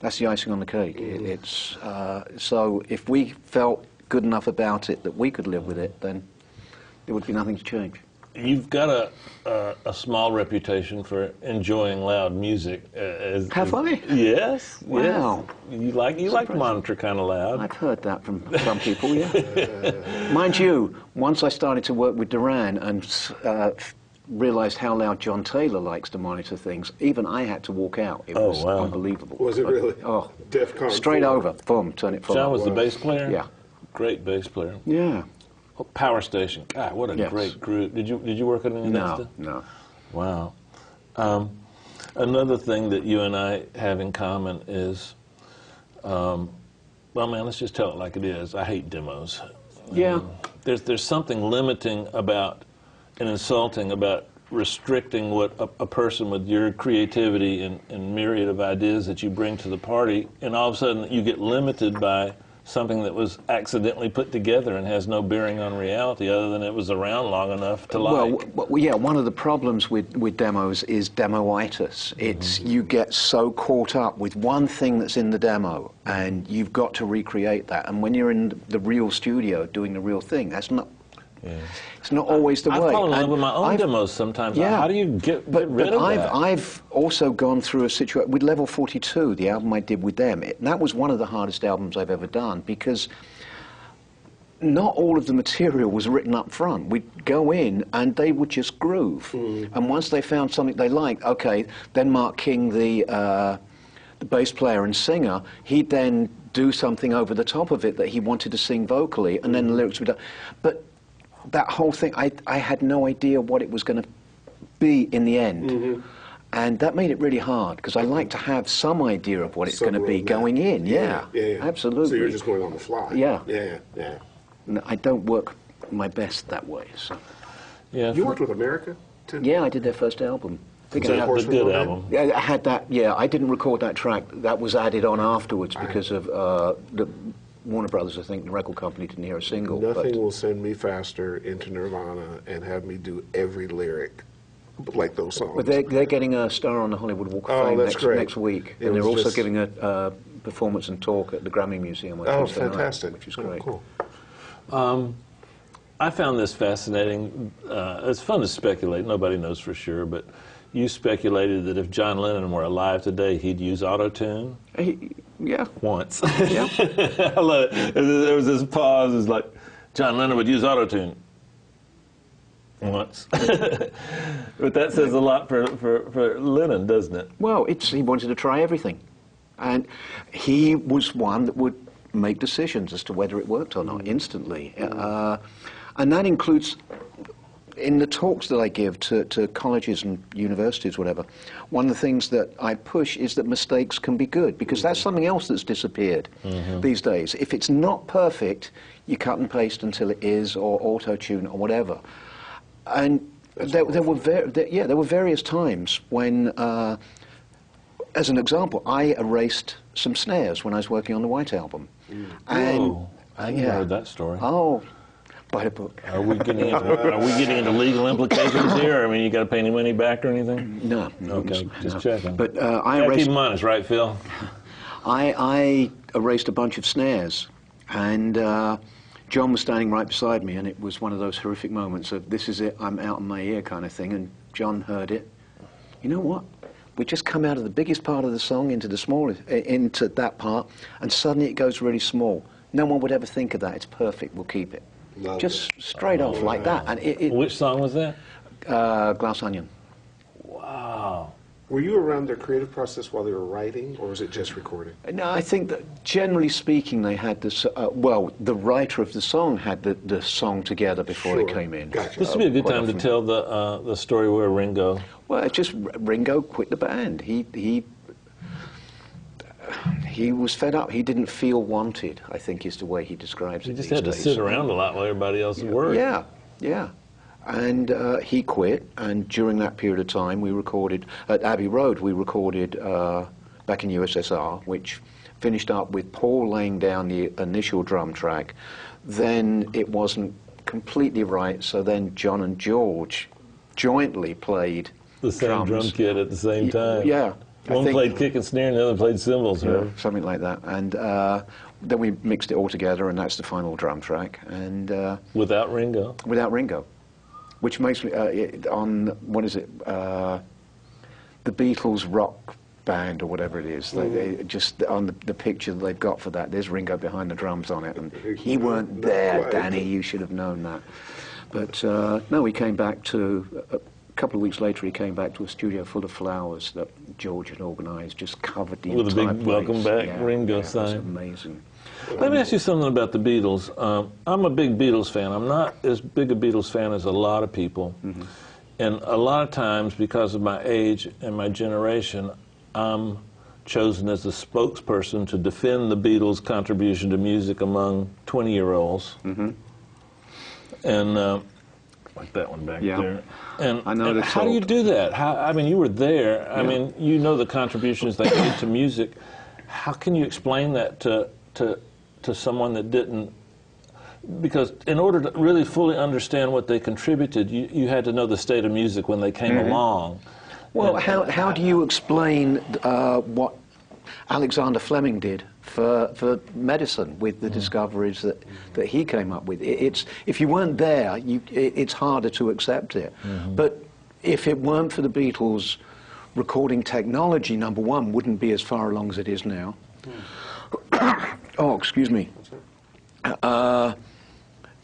that's the icing on the cake. It, it's uh, so if we felt good enough about it that we could live with it, then there would be nothing to change. You've got a, a, a small reputation for enjoying loud music. uh, As, Have I? Yes. Wow. Yes. You like you like monitor kind of loud. I've heard that from some people, yeah. Mind you, once I started to work with Duran and uh, realised how loud John Taylor likes to monitor things, even I had to walk out. It Oh, was wow. unbelievable. Was it But- really? Oh, DEFCON straight four. over, boom, turn it full John up. was the bass player. Yeah. Great bass player. Yeah. Oh, Power Station. God, what a Yes. great group. Did you did you work on any of No, stuff? no. Wow. Um, another thing that you and I have in common is, um, well, man, let's just tell it like it is. I hate demos. Yeah. Um, there's there's something limiting about and insulting about restricting what a, a person with your creativity and, and myriad of ideas that you bring to the party, and all of a sudden you get limited by something that was accidentally put together and has no bearing on reality other than it was around long enough to like. Well, yeah, one of the problems with, with demos is demoitis. Mm-hmm. It's you get so caught up with one thing that's in the demo, and you've got to recreate that. And when you're in the real studio doing the real thing, that's not. It's not always the I way. fall in love And with my own I've- demos sometimes. Yeah. How do you get, But, get rid but of I've, that? I've also gone through a situation with Level 42, the album I did with them. It, that was one of the hardest albums I've ever done because not all of the material was written up front. We'd go in and they would just groove. And once they found something they liked, okay, then Mark King, the, uh, the bass player and singer, he'd then do something over the top of it that he wanted to sing vocally, and then the lyrics would. done. But that whole thing, I, I had no idea what it was going to be in the end. Mm-hmm. And that made it really hard because I like to have some idea of what it's going to be roadmap. going in. Yeah, yeah, yeah. absolutely. So you're just going on the fly. Yeah. yeah, yeah. No, I don't work my best that way. So. yeah, You worked with America too. Yeah, I did their first album. I think the, I had- the good album. Yeah, I had that. Yeah, I didn't record that track. That was added on afterwards because of uh, the Warner Brothers. I think the record company didn't hear a single. Nothing but- will send me faster into Nirvana and have me do every lyric like those songs. But they're, they're getting a star on the Hollywood Walk of Oh, Fame next, next week, It and they're also just- giving a uh, performance and talk at the Grammy Museum. on oh, Tuesday night, fantastic! which is Oh, great. cool. I found this fascinating. Uh, it's fun to speculate. Nobody knows for sure, but you speculated that if John Lennon were alive today, he'd use auto-tune Hey, yeah, once. yeah. I love it. There was this pause. It's like John Lennon would use auto-tune once, but that says a lot for, for, for Lennon, doesn't it? Well, it's, he wanted to try everything. And he was one that would make decisions as to whether it worked or not instantly. Uh, and that includes, in the talks that I give to, to colleges and universities, whatever, one of the things that I push is that mistakes can be good, because that's mm-hmm. something else that's disappeared mm-hmm. these days. If it's not perfect, you cut and paste until it is, or auto tune, or whatever. And there, there were there, yeah, there were various times when, uh, as an example, I erased some snares when I was working on the White Album. Mm. And, Whoa, I yeah. heard that story. Oh, buy the book. Are we getting into, are we getting into legal implications here? I mean, you got to pay any money back or anything? No, no, Okay, no. just checking. But uh, I keep erased. them honest, right, Phil? I, I erased a bunch of snares, and uh, John was standing right beside me, and it was one of those horrific moments of "this is it, I'm out of my ear" kind of thing. And John heard it. You know what? We just come out of the biggest part of the song into the smallest, into that part, and suddenly it goes really small. No one would ever think of that. It's perfect. We'll keep it. Love just straight off like that, and it, it Which song was that? uh, glass onion. Wow. Were you around their creative process while they were writing, or was it just recording? No, I think that generally speaking, they had this. Uh, well, the writer of the song had the, the song together before Sure. they came in. Gotcha. This would be a good quite time to tell the uh, the story where Ringo. Well, it's just Ringo quit the band. He he he was fed up. He didn't feel wanted. I think is the way he describes He it. He just had to sit around a lot while everybody else worked. Yeah, yeah. And uh, he quit, and during that period of time, we recorded at Abbey Road. We recorded uh, back in USSR, which finished up with Paul laying down the initial drum track. Then it wasn't completely right, so then John and George jointly played The same drums. drum kit at the same time. yeah, One think- played kick and snare, and the other played cymbals. Yeah, Right? something like that. And uh, then we mixed it all together, and that's the final drum track. And uh, Without Ringo. without Ringo, which makes me uh, it, on what is it? Uh, the Beatles rock band or whatever it is. They, they just on the, the picture that they've got for that, there's Ringo behind the drums on it, and he weren't there. Danny. You should have known that. But uh, no, he came back to. Couple of weeks later, he came back to a studio full of flowers that George had organised, just covered the With a big place. welcome back yeah, Ringo yeah, sign. amazing. Let me ask you something about the Beatles. Um, I'm a big Beatles fan. I'm not as big a Beatles fan as a lot of people. Mm-hmm. And a lot of times, because of my age and my generation, I'm chosen as the spokesperson to defend the Beatles' contribution to music among 20 year olds. Mm-hmm. And uh, like that one back Yeah. there. And, I know and the how do you do that? How, I mean, you were there. I mean, you know the contributions they made to music. How can you explain that to, to, to someone that didn't? Because in order to really fully understand what they contributed, you, you had to know the state of music when they came Mm-hmm. along. Well, how, how do you explain uh, what Alexander Fleming did for, for medicine with the hmm. discoveries that, that he came up with? It, it's, if you weren't there, you, it, it's harder to accept it. Hmm. But if it weren't for the Beatles, recording technology, number one, wouldn't be as far along as it is now. Hmm. oh, excuse me. Uh,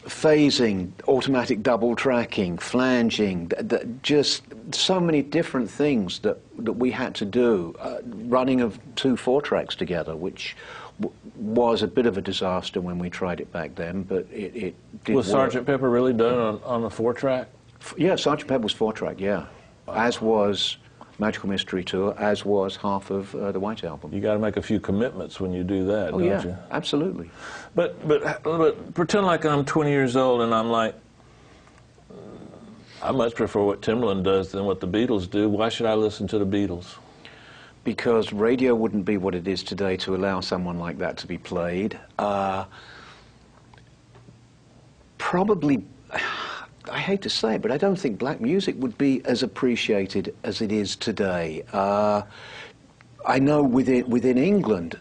phasing, automatic double tracking, flanging, th- th- just so many different things that, that we had to do. Uh, running of two four tracks together, which w- was a bit of a disaster when we tried it back then, but it, it did Was work. Sergeant Pepper really done on, on a four track? F- Yeah, Sergeant Pepper was four track, yeah. As was Magical Mystery Tour, as was half of uh, the White Album. You got to make a few commitments when you do that, oh, don't yeah, you? absolutely. But, but but pretend like I'm 20 years old and I'm like, I much prefer what Timbaland does than what the Beatles do. Why should I listen to the Beatles? because radio wouldn't be what it is today to allow someone like that to be played. Uh, probably, I hate to say it, but I don't think black music would be as appreciated as it is today. Uh, I know within, within England,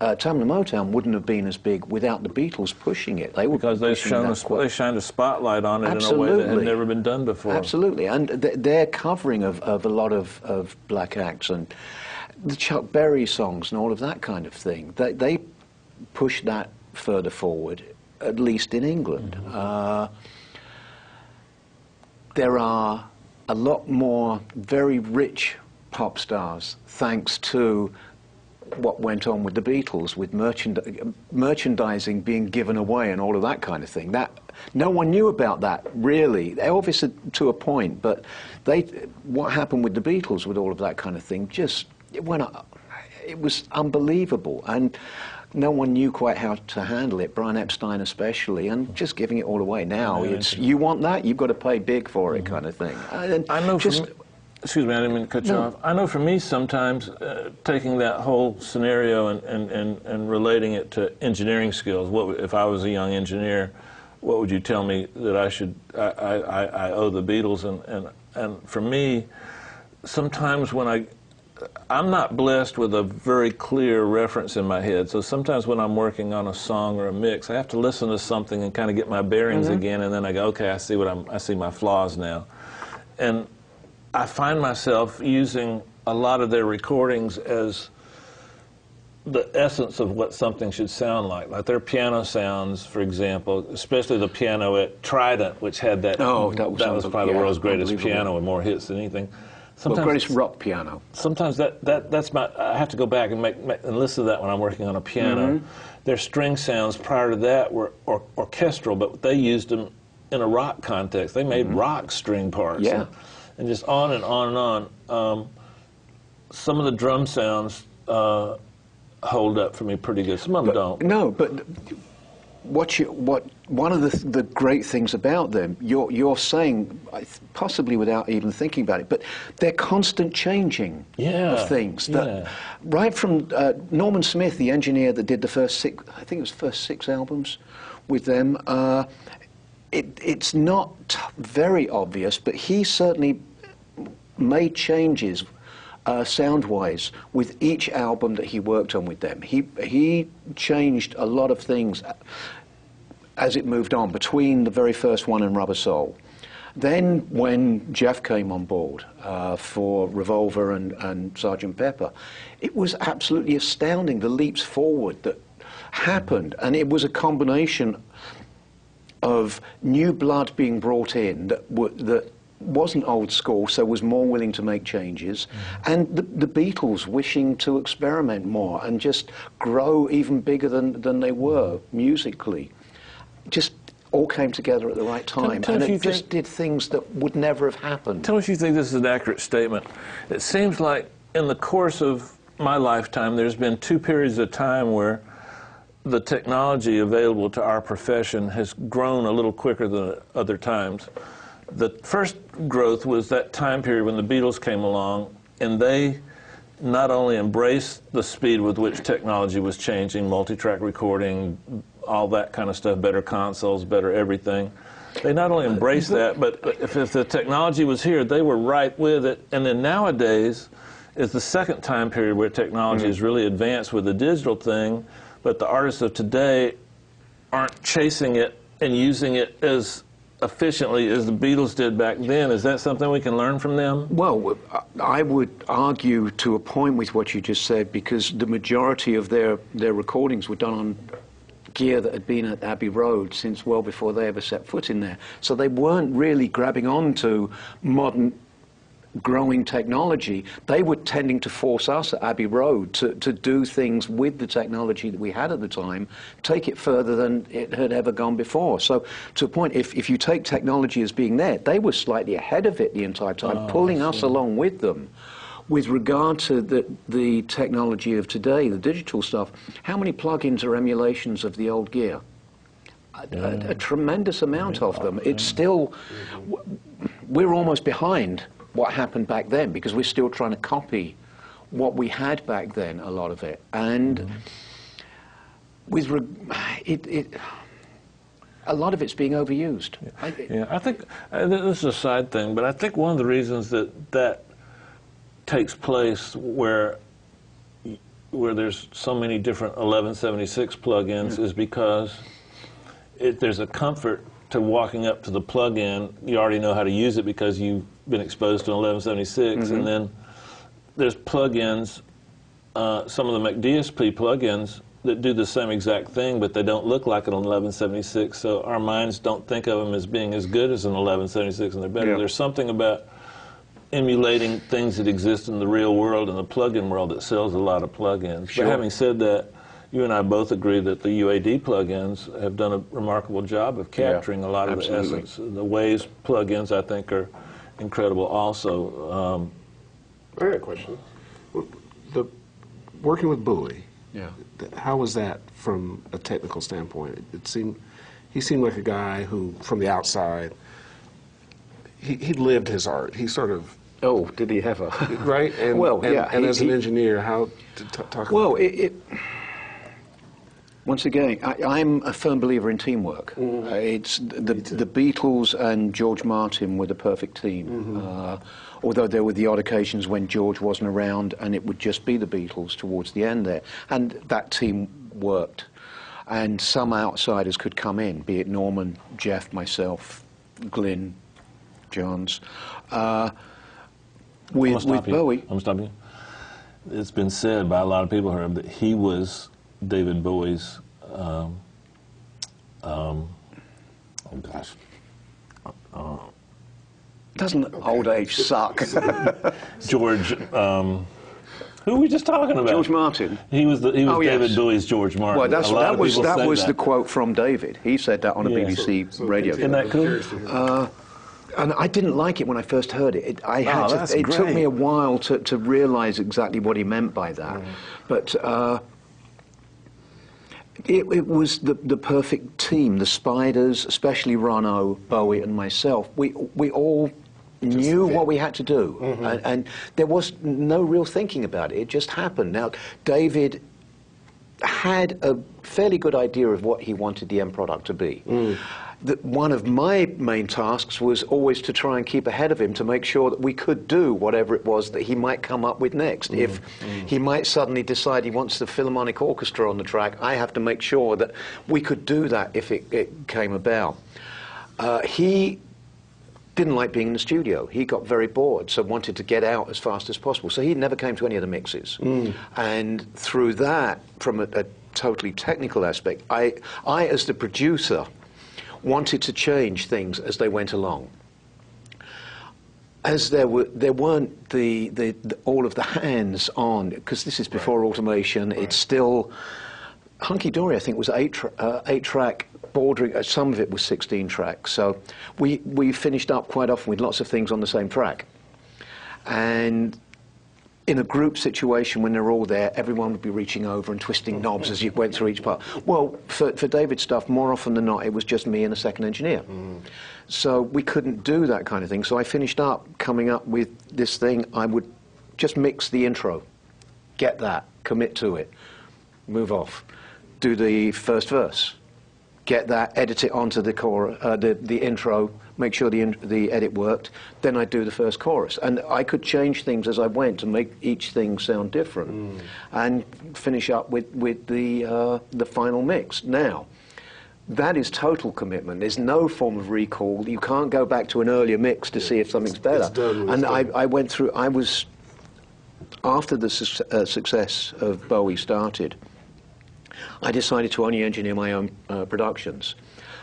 uh, Tamla Motown wouldn't have been as big without the Beatles pushing it. They were Because they shone a, quite- they shined a spotlight on it in a way that had never been done before. Absolutely, and th- their covering of, of a lot of, of black acts and the Chuck Berry songs and all of that kind of thing, they, they push that further forward, at least in England. Uh, there are a lot more very rich pop stars thanks to what went on with the Beatles, with merchand- merchandising being given away and all of that kind of thing. That no one knew about that really. Elvis to a point, but they what happened with the Beatles with all of that kind of thing just it went up. it was unbelievable, and no one knew quite how to handle it. Brian Epstein especially, and just giving it all away. Now Yeah, it's you want that, you've got to pay big for it, kind of thing. And Mm-hmm. I know just excuse me, I didn't mean to cut you No. off. I know for me sometimes uh, taking that whole scenario and, and, and, and relating it to engineering skills. What if I was a young engineer? What would you tell me that I should I, I, I I owe the Beatles? And, and and for me, sometimes when I I'm not blessed with a very clear reference in my head. So sometimes when I'm working on a song or a mix, I have to listen to something and kind of get my bearings mm-hmm. again, and then I go, okay, I see what I'm, I see my flaws now, and I find myself using a lot of their recordings as the essence of what something should sound like. Like their piano sounds, for example, especially the piano at Trident, which had that. Oh, that was probably the world's greatest piano with more hits than anything. Well, Sometimes rock piano. sometimes that, that that's my I have to go back and make, make and listen to that when I'm working on a piano. Mm-hmm. Their string sounds prior to that were or, orchestral, but they used them in a rock context. They made rock string parts. Yeah. And, and just on and on and on. Um, some of the drum sounds uh, hold up for me pretty good. Some of them don't. No, but what you, what one of the the great things about them, you're you're saying possibly without even thinking about it, but they're constant changing Yeah, of things. That, yeah. Right from uh, Norman Smith, the engineer that did the first six, I think it was first six albums with them. Uh, it, it's not very obvious, but he certainly made changes uh, sound-wise with each album that he worked on with them. He he changed a lot of things as it moved on between the very first one and Rubber Soul. Then, when Jeff came on board uh, for Revolver and, and Sgt. Pepper, it was absolutely astounding the leaps forward that happened, and it was a combination of new blood being brought in that, that wasn't old school, so was more willing to make changes, mm-hmm. and the, the Beatles wishing to experiment more and just grow even bigger than, than they were musically. Just all came together at the right time, tell and it just think- did things that would never have happened. Tell us if you think this is an accurate statement. It seems like in the course of my lifetime, there's been two periods of time where the technology available to our profession has grown a little quicker than other times. The first growth was that time period when the Beatles came along, and they not only embraced the speed with which technology was changing, multi-track recording, all that kind of stuff, better consoles, better everything. They not only embraced that, but if, if the technology was here, they were right with it. And then nowadays is the second time period where technology hmm. has really advanced with the digital thing, but the artists of today aren't chasing it and using it as efficiently as the Beatles did back then. Is that something we can learn from them? Well, I would argue to a point with what you just said because the majority of their, their recordings were done on gear that had been at Abbey Road since well before they ever set foot in there. So they weren't really grabbing on to modern growing technology. They were tending to force us at Abbey Road to, to do things with the technology that we had at the time, take it further than it had ever gone before. So to a point, if, if you take technology as being there, they were slightly ahead of it the entire time, oh, pulling us along with them. With regard to the, the technology of today, the digital stuff, how many plugins are emulations of the old gear? A, a, a tremendous amount of them. It's still, w- we're almost behind what happened back then because we're still trying to copy what we had back then, a lot of it. And with reg- it, it, a lot of it's being overused. I- Yeah, I think uh, this is a side thing, but I think one of the reasons that that takes place where where there's so many different 1176 plugins is because it, there's a comfort to walking up to the plugin. You already know how to use it because you've been exposed to an 1176, and then there's plugins, uh, some of the McDSP plugins that do the same exact thing, but they don't look like an 1176. So our minds don't think of them as being as good as an 1176, and they're better. Yeah. There's something about emulating things that exist in the real world and the plug-in world that sells a lot of plugins. Sure. But having said that, you and I both agree that the UAD plugins have done a remarkable job of capturing a lot of absolutely. the essence. The Waves plugins, I think, are incredible also. Um, I got a question. The working with Bowie. Yeah. th- How was that from a technical standpoint? It, it seemed he seemed like a guy who, from the outside, he, he lived his art. He sort of Oh, did he ever? right. And, well, and, yeah. And he- as an he- engineer, how to t- talk Well, about it, it, once again, I, I'm a firm believer in teamwork. Mm. Uh, it's the, the Beatles and George Martin were the perfect team. Mm-hmm. Uh, although there were the odd occasions when George wasn't around and it would just be the Beatles towards the end there, and that team worked. And some outsiders could come in, be it Norman, Jeff, myself, Glyn, Johns. Uh, I'm with, with. Bowie, I'm gonna you. It's been said by a lot of people here that he was David Bowie's. Um, um, oh gosh, doesn't old age suck? George. Um, who were we just talking about? George Martin. He was the, he was Oh, yes. David Bowie's George Martin. Well, that's, A lot that was that was the quote from David. He said that on a Yeah. BBC radio. Isn't that cool? Uh, and I didn't like it when I first heard it. it I had Oh, to, that's it took me a while to, to realise exactly what he meant by that. But uh, it, it was the, the perfect team. The Spiders, especially Ronno, Bowie, and myself, we, we all knew what we had to do. Mm-hmm. And, and there was no real thinking about it. It just happened. Now, David had a fairly good idea of what he wanted the end product to be. Mm. That one of my main tasks was always to try and keep ahead of him to make sure that we could do whatever it was that he might come up with next. Mm, if mm. he might suddenly decide he wants the Philharmonic Orchestra on the track, I have to make sure that we could do that if it, it came about. Uh, he didn't like being in the studio. He got very bored, so wanted to get out as fast as possible. So he never came to any of the mixes. Mm. And through that, from a, a totally technical aspect, I, I, as the producer, wanted to change things as they went along. As there were, there weren't the, the, the all of the hands on because this is before automation. It's still Hunky Dory, I think, was eight, tra- uh, eight track, bordering, uh, some of it was 16 tracks. So we, we finished up quite often with lots of things on the same track. And in a group situation, when they're all there, everyone would be reaching over and twisting knobs as you went through each part. Well, for, for David's stuff, more often than not, it was just me and a second engineer. So we couldn't do that kind of thing. So I finished up coming up with this thing. I would just mix the intro, get that, commit to it, move off, do the first verse, get that, edit it onto the core, uh, the, the intro, make sure the, in, the edit worked, then I'd do the first chorus. And I could change things as I went to make each thing sound different and finish up with, with the, uh, the final mix. Now, that is total commitment. There's no form of recall. You can't go back to an earlier mix to see if something's better. done and I. I went through, I was, after the su- uh, success of Bowie started, I decided to only engineer my own uh, productions.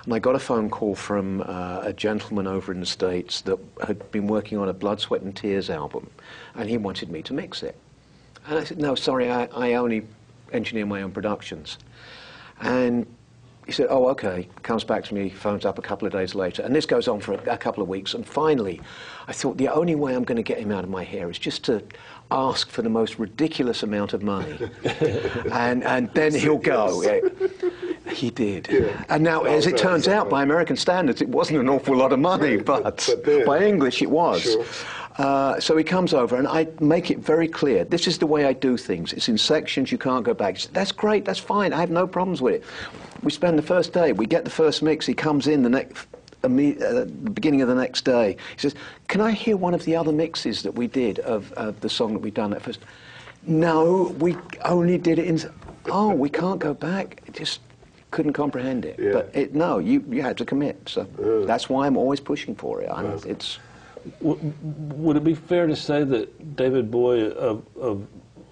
And I got a phone call from uh, a gentleman over in the States that had been working on a Blood, Sweat and Tears album, and he wanted me to mix it. And I said, no, sorry, I, I only engineer my own productions. And he said, oh, okay. Comes back to me, phones up a couple of days later. And this goes on for a, a couple of weeks. And finally, I thought the only way I'm going to get him out of my hair is just to ask for the most ridiculous amount of money. and, and then he'll go. He did. And now, as it turns out, by American standards, it wasn't an awful lot of money, but, But by English, it was. Sure. Uh, so he comes over, and I make it very clear. This is the way I do things. It's in sections. You can't go back. Said, that's great. That's fine. I have no problems with it. We spend the first day. We get the first mix. He comes in the next. Uh, the beginning of the next day, he says, "Can I hear one of the other mixes that we did of, of the song that we'd done at first? No, we only did it in. Oh, we can't go back. It just couldn't comprehend it. Yeah. But it, no, you you had to commit. So that's why I'm always pushing for it. I'm, it's W- Would it be fair to say that David Bowie, of, of,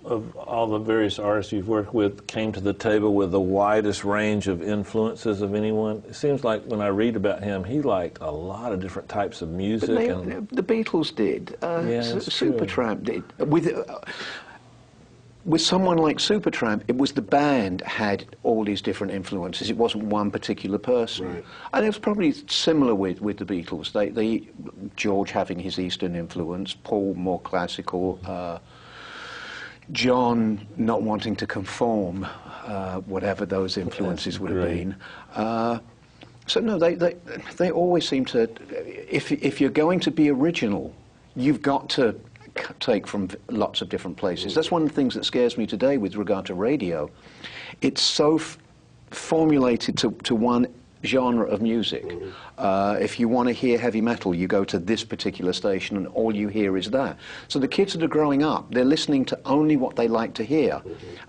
of all the various artists you've worked with, came to the table with the widest range of influences of anyone? It seems like when I read about him, he liked a lot of different types of music. But they, and the Beatles did. Uh, Yeah, S- Supertramp did. With uh, with someone like Supertramp, it was the band had all these different influences. It wasn't one particular person, Right. and it was probably similar with, with the Beatles. They, they George having his Eastern influence, Paul more classical. Uh, John not wanting to conform, uh, whatever those influences would have been. Uh, so no, they, they, they always seem to, if, if you're going to be original, you've got to take from lots of different places. That's one of the things that scares me today with regard to radio. It's so f- formulated to, to one genre of music. Uh, if you want to hear heavy metal, you go to this particular station and all you hear is that. So the kids that are growing up, they're listening to only what they like to hear.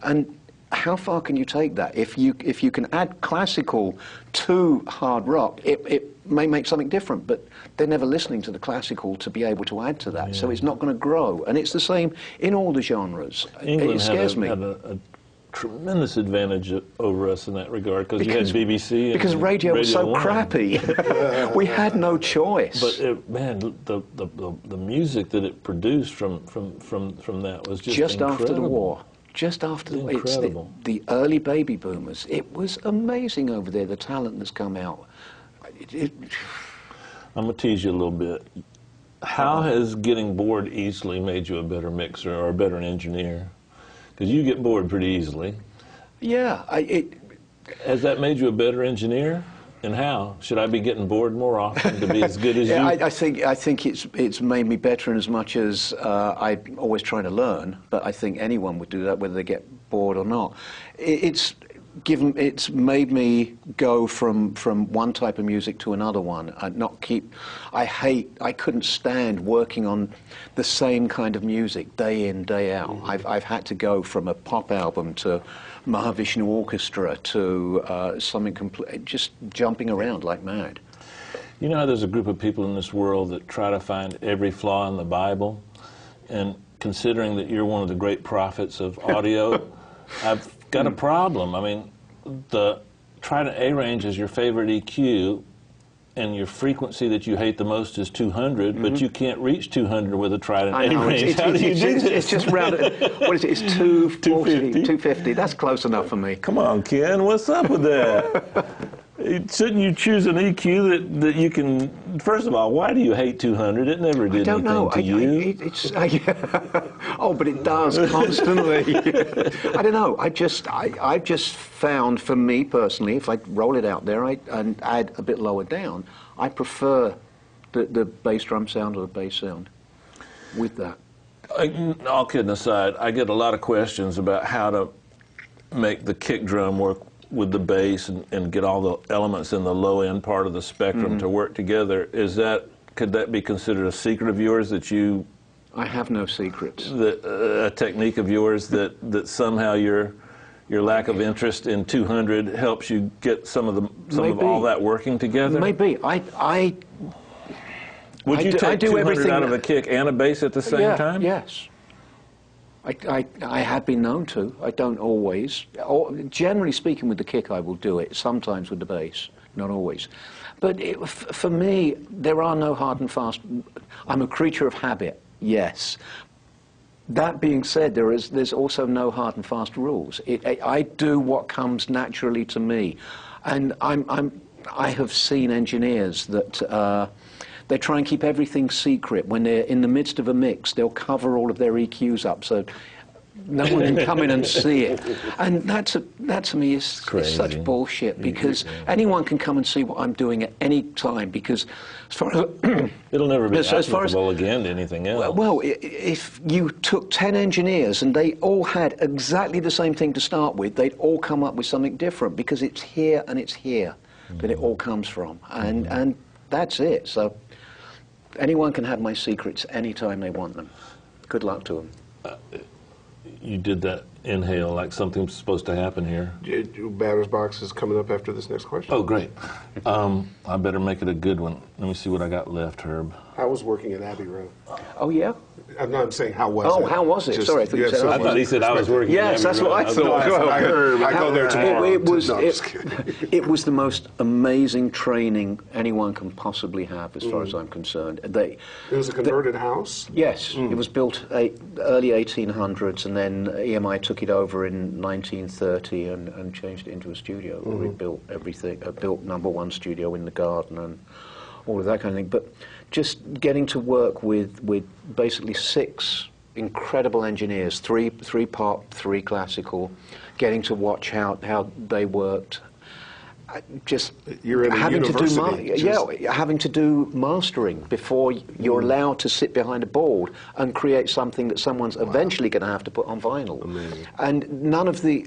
And how far can you take that? If you, if you can add classical to hard rock, it, it may make something different, but they're never listening to the classical to be able to add to that. So it's not going to grow. And it's the same in all the genres. England it scares had, a, me. had a, a tremendous advantage over us in that regard because you had BBC. And because radio, was so crappy. we had no choice. But it, man, the, the, the, the music that it produced from, from, from, from that was just just after the war. Just after the, it's the, the early baby boomers. It was amazing over there, the talent that's come out. It, it, I'm gonna tease you a little bit. How has getting bored easily made you a better mixer or a better engineer? Because you get bored pretty easily. yeah, I, it, Has that made you a better engineer? And how? Should I be getting bored more often to be as good as yeah, you? I, I think I think it's it's made me better in as much as uh, I'm always trying to learn. But I think anyone would do that, whether they get bored or not. It, it's given it's made me go from from one type of music to another one and not keep. I hate. I couldn't stand working on the same kind of music day in day out. I've I've had to go from a pop album to Mahavishnu Orchestra to uh, something complete, just jumping around like mad. You know how there's a group of people in this world that try to find every flaw in the Bible? And considering that you're one of the great prophets of audio, I've got a problem. I mean, the Trident A range is your favorite EQ, and your frequency that you hate the most is 200, but you can't reach 200 with a Trident Mm-hmm. A range. it's, how it's, do you do it's, this? it's just round. What is it? It's 240, 250. 250. That's close enough for me. Come on, Ken, what's up with that? It- Shouldn't you choose an EQ that, that you can? First of all, why do you hate 200? It never did anything know. to I, you. I, I, oh, but it does constantly. I don't know. I just, I, I've just found, for me personally, if I roll it out there I, and add a bit lower down, I prefer the, the bass drum sound or the bass sound with that. I- all kidding aside, I get a lot of questions about how to make the kick drum work with the bass and, and get all the elements in the low end part of the spectrum to work together. Is that could that be considered a secret of yours that you I have no secrets. that uh, a technique of yours that that somehow your your lack of interest in 200 helps you get some of the some of all that working together? Maybe. I, I Would I you do- I take do 200 everything out of a kick and a bass at the same yeah, time? Yes. I, I, I have been known to. I don't always. Or, generally speaking, with the kick, I will do it. Sometimes with the bass, not always. But it, for me, there are no hard and fast. I'm a creature of habit. Yes. That being said, there is there's also no hard and fast rules. It, I, I do what comes naturally to me, and I'm, I'm I have seen engineers that. Uh, they try and keep everything secret. When they're in the midst of a mix, they'll cover all of their EQs up so no one can come in and see it. And that's a, that to me is, is such bullshit because anyone can come and see what I'm doing at any time. Because as far as It'll never be As- as far as- applicable again to anything else. well, i- if you took 10 engineers and they all had exactly the same thing to start with, they'd all come up with something different because it's here and it's here that it mm. all comes from. And, mm-hmm. and that's it. So anyone can have my secrets anytime they want them. Good luck to them. you did that inhale like something's supposed to happen here. Batter's box is coming up after this next question. Oh, great. Um, I better make it a good one. Let me see what I got left, Herb. I was working at Abbey Road. Oh, yeah? I'm not saying how was it? Oh, it. how was it? Sorry, I thought you said I was thought he said I was working. Yes, that's what. I thought. like, I heard. I go there It- tomorrow. It, was, No, it, it was the most amazing training anyone can possibly have, as far as I'm concerned. They, It was a converted house. yes, it was built eight, early 1800s, and then EMI took it over in 1930 and, and changed it into a studio. We built everything, uh, built number one studio in the garden and all of that kind of thing. But just getting to work with, with basically six incredible engineers, three, three pop, three classical, getting to watch how, how they worked. Just You're in having to do just- yeah, having to do mastering before you're allowed to sit behind a board and create something that someone's eventually going to have to put on vinyl. Amazing. And none of the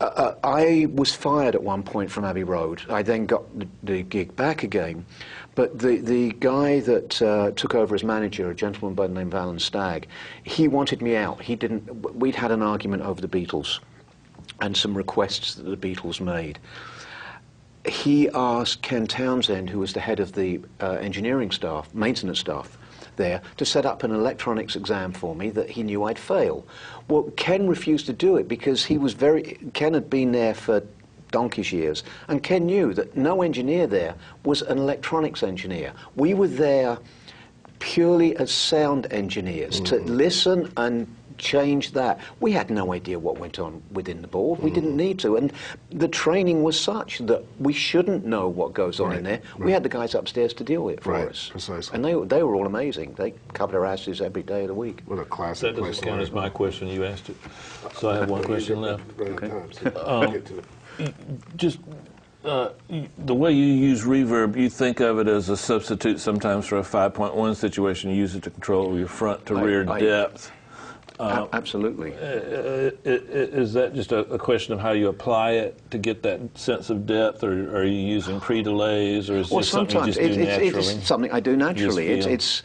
uh, uh, I was fired at one point from Abbey Road. I then got the, the gig back again. But the, the guy that uh, took over as manager, a gentleman by the name of Alan Stagg, he wanted me out. He didn't. We'd had an argument over the Beatles and some requests that the Beatles made. He asked Ken Townsend, who was the head of the uh, engineering staff, maintenance staff, there to set up an electronics exam for me that he knew I'd fail. Well, Ken refused to do it because he was very. Ken had been there for donkey's years, and Ken knew that no engineer there was an electronics engineer. We were there purely as sound engineers to mm-hmm. listen and change that. We had no idea what went on within the board. We didn't mm-hmm. need to. And the training was such that we shouldn't know what goes on in Right, there. We had the guys upstairs to deal with it for Right, us. precisely. And they, they were all amazing. They covered our asses every day of the week. What a classic That place doesn't count as my question. You asked it. So I have one question left. Running time, so get to it. Um, just uh, the way you use reverb, you think of it as a substitute sometimes for a 5.1 situation. You use it to control your front to I- rear I- depth. Absolutely. Uh, i- is that just a, question of how you apply it to get that sense of depth, or, are you using pre-delays, or is Well, it something you just do it, it's, naturally? it's something I do naturally. It's, it's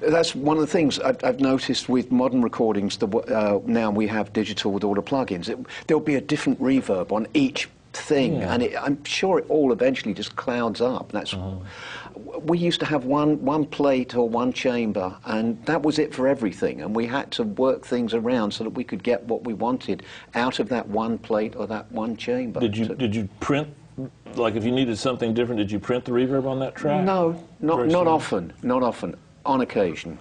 that's one of the things I've, I've noticed with modern recordings. The, uh, now we have digital with all the plugins. It, there'll be a different reverb on each thing, Yeah. and it, I'm sure it all eventually just clouds up. That's Uh-huh. we used to have one one plate or one chamber, and that was it for everything. And we had to work things around so that we could get what we wanted out of that one plate or that one chamber. did you So- did you print like if you needed something different? Did you print the reverb on that track? No, not, not often. Not often. On occasion.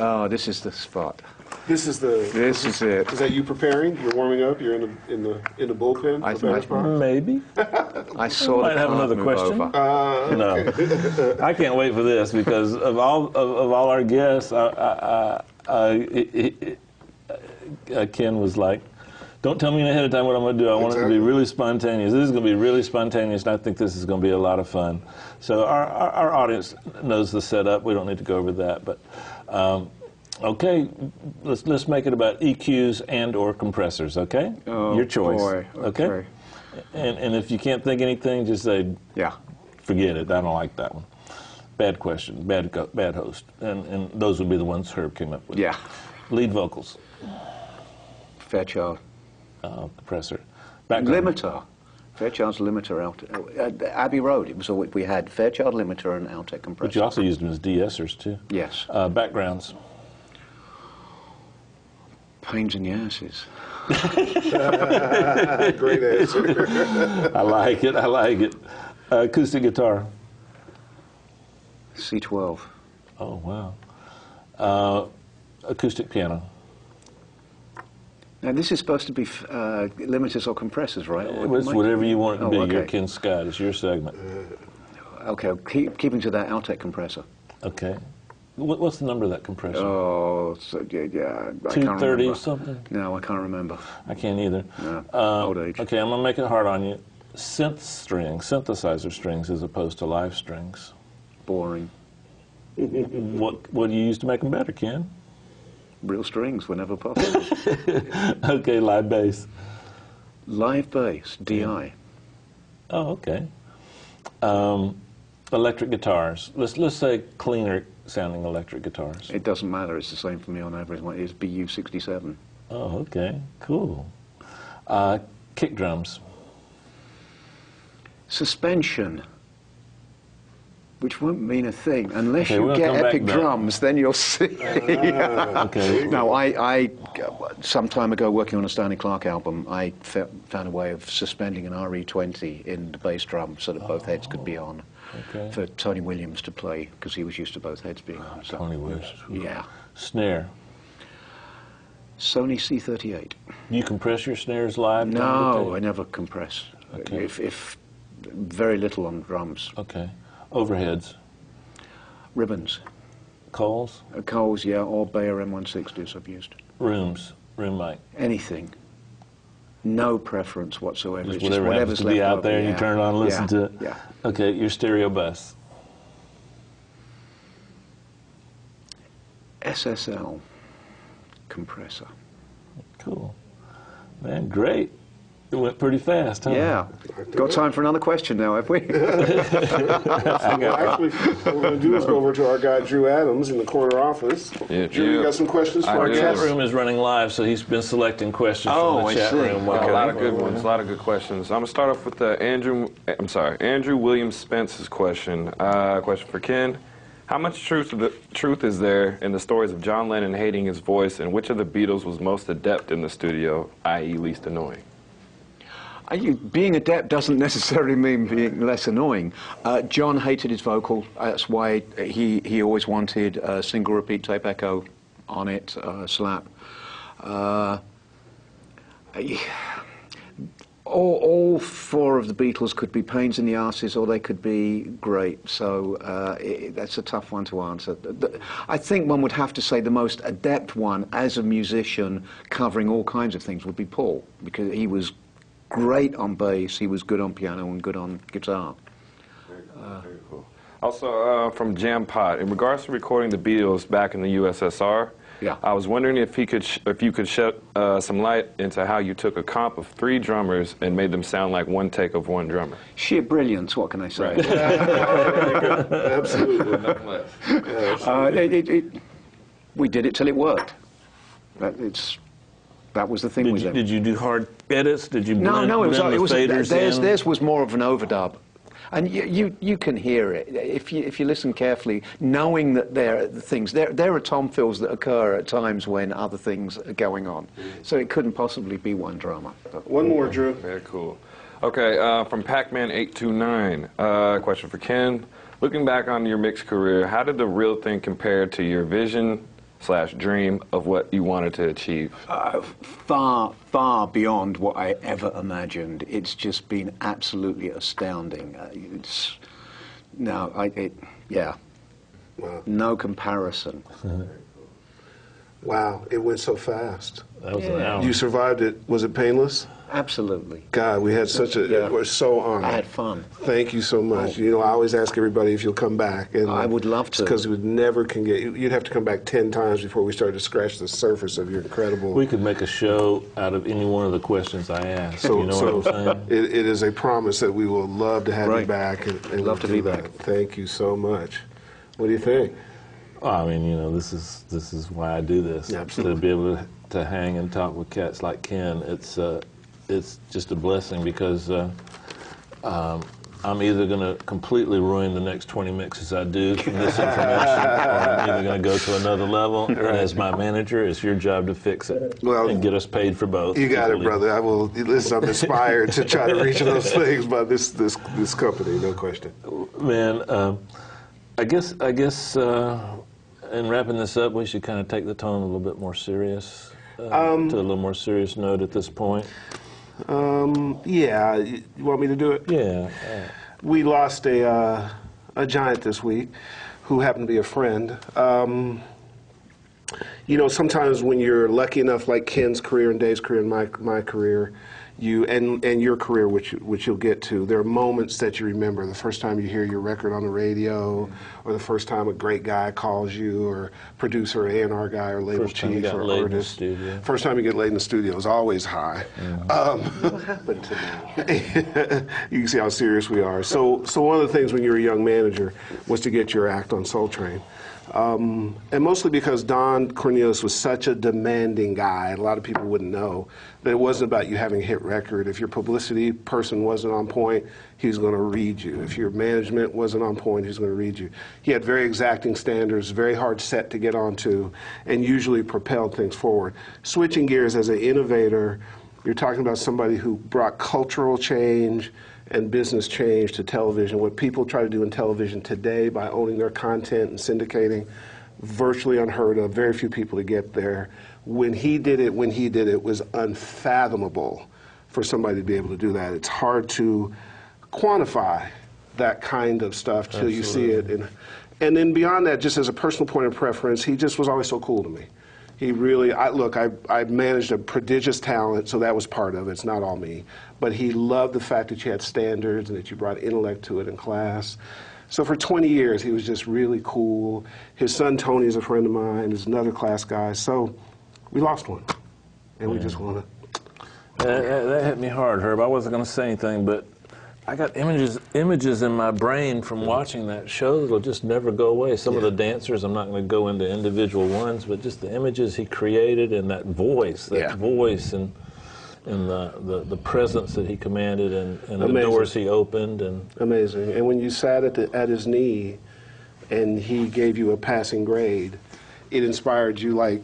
Oh, this is the spot. This is the. This is it. Is that you preparing? You're warming up. You're in the in the in the bullpen. I- for Banner I- Maybe. I saw it. I Might the have another question. Uh, No, I can't wait for this because of all of, of all our guests, I, I, I, it, it, uh, Ken was like, "Don't tell me ahead of time what I'm going to do. I want it to be really spontaneous. This is going to be really spontaneous, and I think this is going to be a lot of fun." So our, our, our audience knows the setup. We don't need to go over that, but. Um, Okay, let's let's make it about EQs and or compressors. Okay, Oh, your choice. boy. Okay. and and if you can't think anything, just say Yeah. forget it. I don't like that one. Bad question. Bad go- bad host. And and those would be the ones Herb came up with. Yeah. Lead vocals, Fairchild. Uh, compressor, background. Limiter. Fairchild's limiter out. Uh, Abbey Road. It was all, we had Fairchild limiter and Altec compressor. But you also used them as de-essers too. Yes. Uh, backgrounds. Pains in the asses. great answer. I like it. I like it. Uh, acoustic guitar. C12. Oh wow. Uh, acoustic piano. Now this is supposed to be f- uh, limiters or compressors, right? Or It's whatever you want it to Oh, be. okay. You're Ken Scott. It's your segment. Okay, keep, keeping to that Altec compressor. Okay. What, what's the number of that compressor? Oh, so, yeah, yeah. I Two can't something. No, I can't remember. I can't either. No, Uh, old age. Okay, I'm gonna make it hard on you. Synth strings, synthesizer strings, as opposed to live strings. Boring. What what do you use to make them better, Ken? Real strings whenever possible. Okay, live bass. Live bass, DI. Oh, okay. Um, electric guitars. Let's let's say cleaner sounding electric guitars. It doesn't matter. It's the same for me on average. It's BU67. Oh, okay, cool. Uh, kick drums. Suspension. Which won't mean a thing unless Okay, you we'll get epic drums. Then you'll see. Okay. no, I, I, some time ago, working on a Stanley Clarke album, I found a way of suspending an RE20 in the bass drum so that both heads could be on. Okay. For Tony Williams to play because he was used to both heads being on. So, Tony Williams. Yeah. Snare. Sony C38. You compress your snares live? No. I never compress. Okay. If, if very little on drums. Okay. Overheads. Ribbons. Coles? Uh, Coles, yeah, or Beyer M160s I've used. Rooms, room mic. Anything. No preference whatsoever. Just It's whatever whatever's happens to be out there and you turn it on and listen yeah. to it. Yeah. Okay, your stereo bus. SSL compressor. Cool. Man, great. It went pretty fast, huh? Yeah. Got time for another question now, have we? Well, actually, what we're going to do is go over to our guy Drew Adams in the corner office. Yeah, Drew, you got some questions for I our do. The chat room is running live, so he's been selecting questions Oh, from I the chat see. room. A lot of good ones. A lot of good questions. I'm gonna start off with uh, Andrew. I'm sorry, Andrew Williams Spence's question. Uh, question for Ken. How much truth, the, truth is there in the stories of John Lennon hating his voice, and which of the Beatles was most adept in the studio, i.e., least annoying? You- being adept doesn't necessarily mean being less annoying. Uh, John hated his vocal. That's why he, he always wanted a single repeat tape echo on it, uh, slap. Uh, all, all four of the Beatles could be pains in the asses or they could be great. So uh, it, that's a tough one to answer. I think one would have to say the most adept one as a musician covering all kinds of things would be Paul because he was great on bass, he was good on piano and good on guitar. Very cool. Also, uh, from Jam Pot, in regards to recording the Beatles back in the USSR, Yeah. I was wondering if he could, sh- if you could shed uh, some light into how you took a comp of three drummers and made them sound like one take of one drummer. Sheer brilliance, what can I say? Absolutely. Uh, it, it, it, we did it till it worked. That, it's, that was the thing Did with you, it. did you do hard edits? Did you No, blend, no, it was, it was faders theirs, in? theirs was more of an overdub. And you, you, you can hear it if you, if you listen carefully, knowing that there are things, there, there are tom fills that occur at times when other things are going on. So it couldn't possibly be one drama. One more, Drew. Very cool. Okay, uh, from Pac-Man829, uh, question for Ken. Looking back on your mixed career, how did the real thing compare to your vision slash dream of what you wanted to achieve? uh, far, far beyond what I ever imagined. It's just been absolutely astounding. Uh, it's, no, I, it, yeah, Wow. no comparison. Wow, it went so fast. That was an hour. You survived it. Was it painless? Absolutely. God, we had such a. Yeah. We're so honored. I had fun. Thank you so much. Oh. You know, I always ask everybody if you'll come back, and I would love to. Because we never can get. You'd have to come back ten times before we started to scratch the surface of your incredible. we could make a show out of any one of the questions I asked. so, you know so what I'm saying? It, it is a promise that we will love to have you back. And, and Love to do be that. back. Thank you so much. What do you think? Well, I mean, you know, this is this is why I do this. Absolutely. To be able to, to hang and talk with cats like Ken, it's uh, it's just a blessing because uh, um, I'm either going to completely ruin the next 20 mixes I do from this information, or I'm either going to go to another level. And as my manager, it's your job to fix it Well, and get us paid for both. You got it, brother. I will. Listen, I'm inspired to try to reach those things by this this this company. No question. Man, um, I guess I guess uh, in wrapping this up, we should kind of take the tone a little bit more serious, uh, Um, to a little more serious note at this point. Um, yeah. You want me to do it? Yeah. We lost a uh, a giant this week, who happened to be a friend. Um, you know, sometimes when you're lucky enough, like Ken's career and Dave's career and my my career, you and and your career, which which you'll get to, there are moments that you remember. The first time you hear your record on the radio, or the first time a great guy calls you, or producer, A and R guy, or label First chief, or laid in the artist. First time you get laid in the studio is always high. Um, what happened to me? you can see how serious we are. So, so one of the things when you were a young manager was to get your act on Soul Train. Um, and mostly because Don Cornelius was such a demanding guy, a lot of people wouldn't know that it wasn't about you having a hit record. If your publicity person wasn't on point, he was going to read you. If your management wasn't on point, he was going to read you. He had very exacting standards, very hard set to get onto, and usually propelled things forward. Switching gears as an innovator, you're talking about somebody who brought cultural change and business change to television. What people try to do in television today by owning their content and syndicating, virtually unheard of. Very few people to get there. When he did it, when he did it, was unfathomable for somebody to be able to do that. It's hard to quantify that kind of stuff till you see it. And And then beyond that, just as a personal point of preference, he just was always so cool to me. He really, I, look, I, I managed a prodigious talent, so that was part of it. It's not all me. But he loved the fact that you had standards and that you brought intellect to it in class. So for 20 years, he was just really cool. His son Tony is a friend of mine, is another class guy. So we lost one, and we just want to. That, that- that hit me hard, Herb. I wasn't going to say anything, but I got images images in my brain from watching that show that'll just never go away. Some of the dancers, I'm not going to go into individual ones, but just the images he created and that voice, that Yeah. voice and and the, the, the presence that he commanded and, and the doors he opened and Amazing. And when you sat at, the, at his knee and he gave you a passing grade, it inspired you like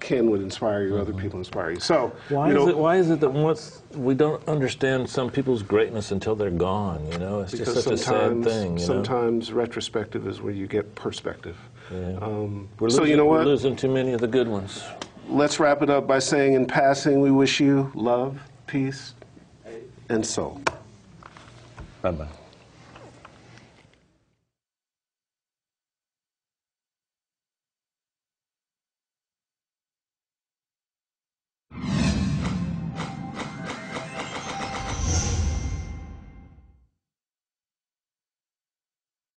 Ken would inspire you, other people inspire you. So, Why you know, is it? Why is it that once we don't understand some people's greatness until they're gone? You know, it's just such a sad sometimes, thing. You know, sometimes retrospective is where you get perspective. Yeah. Um, we're so you know we're what? losing too many of the good ones. Let's wrap it up by saying, in passing, we wish you love, peace, and soul. Bye bye.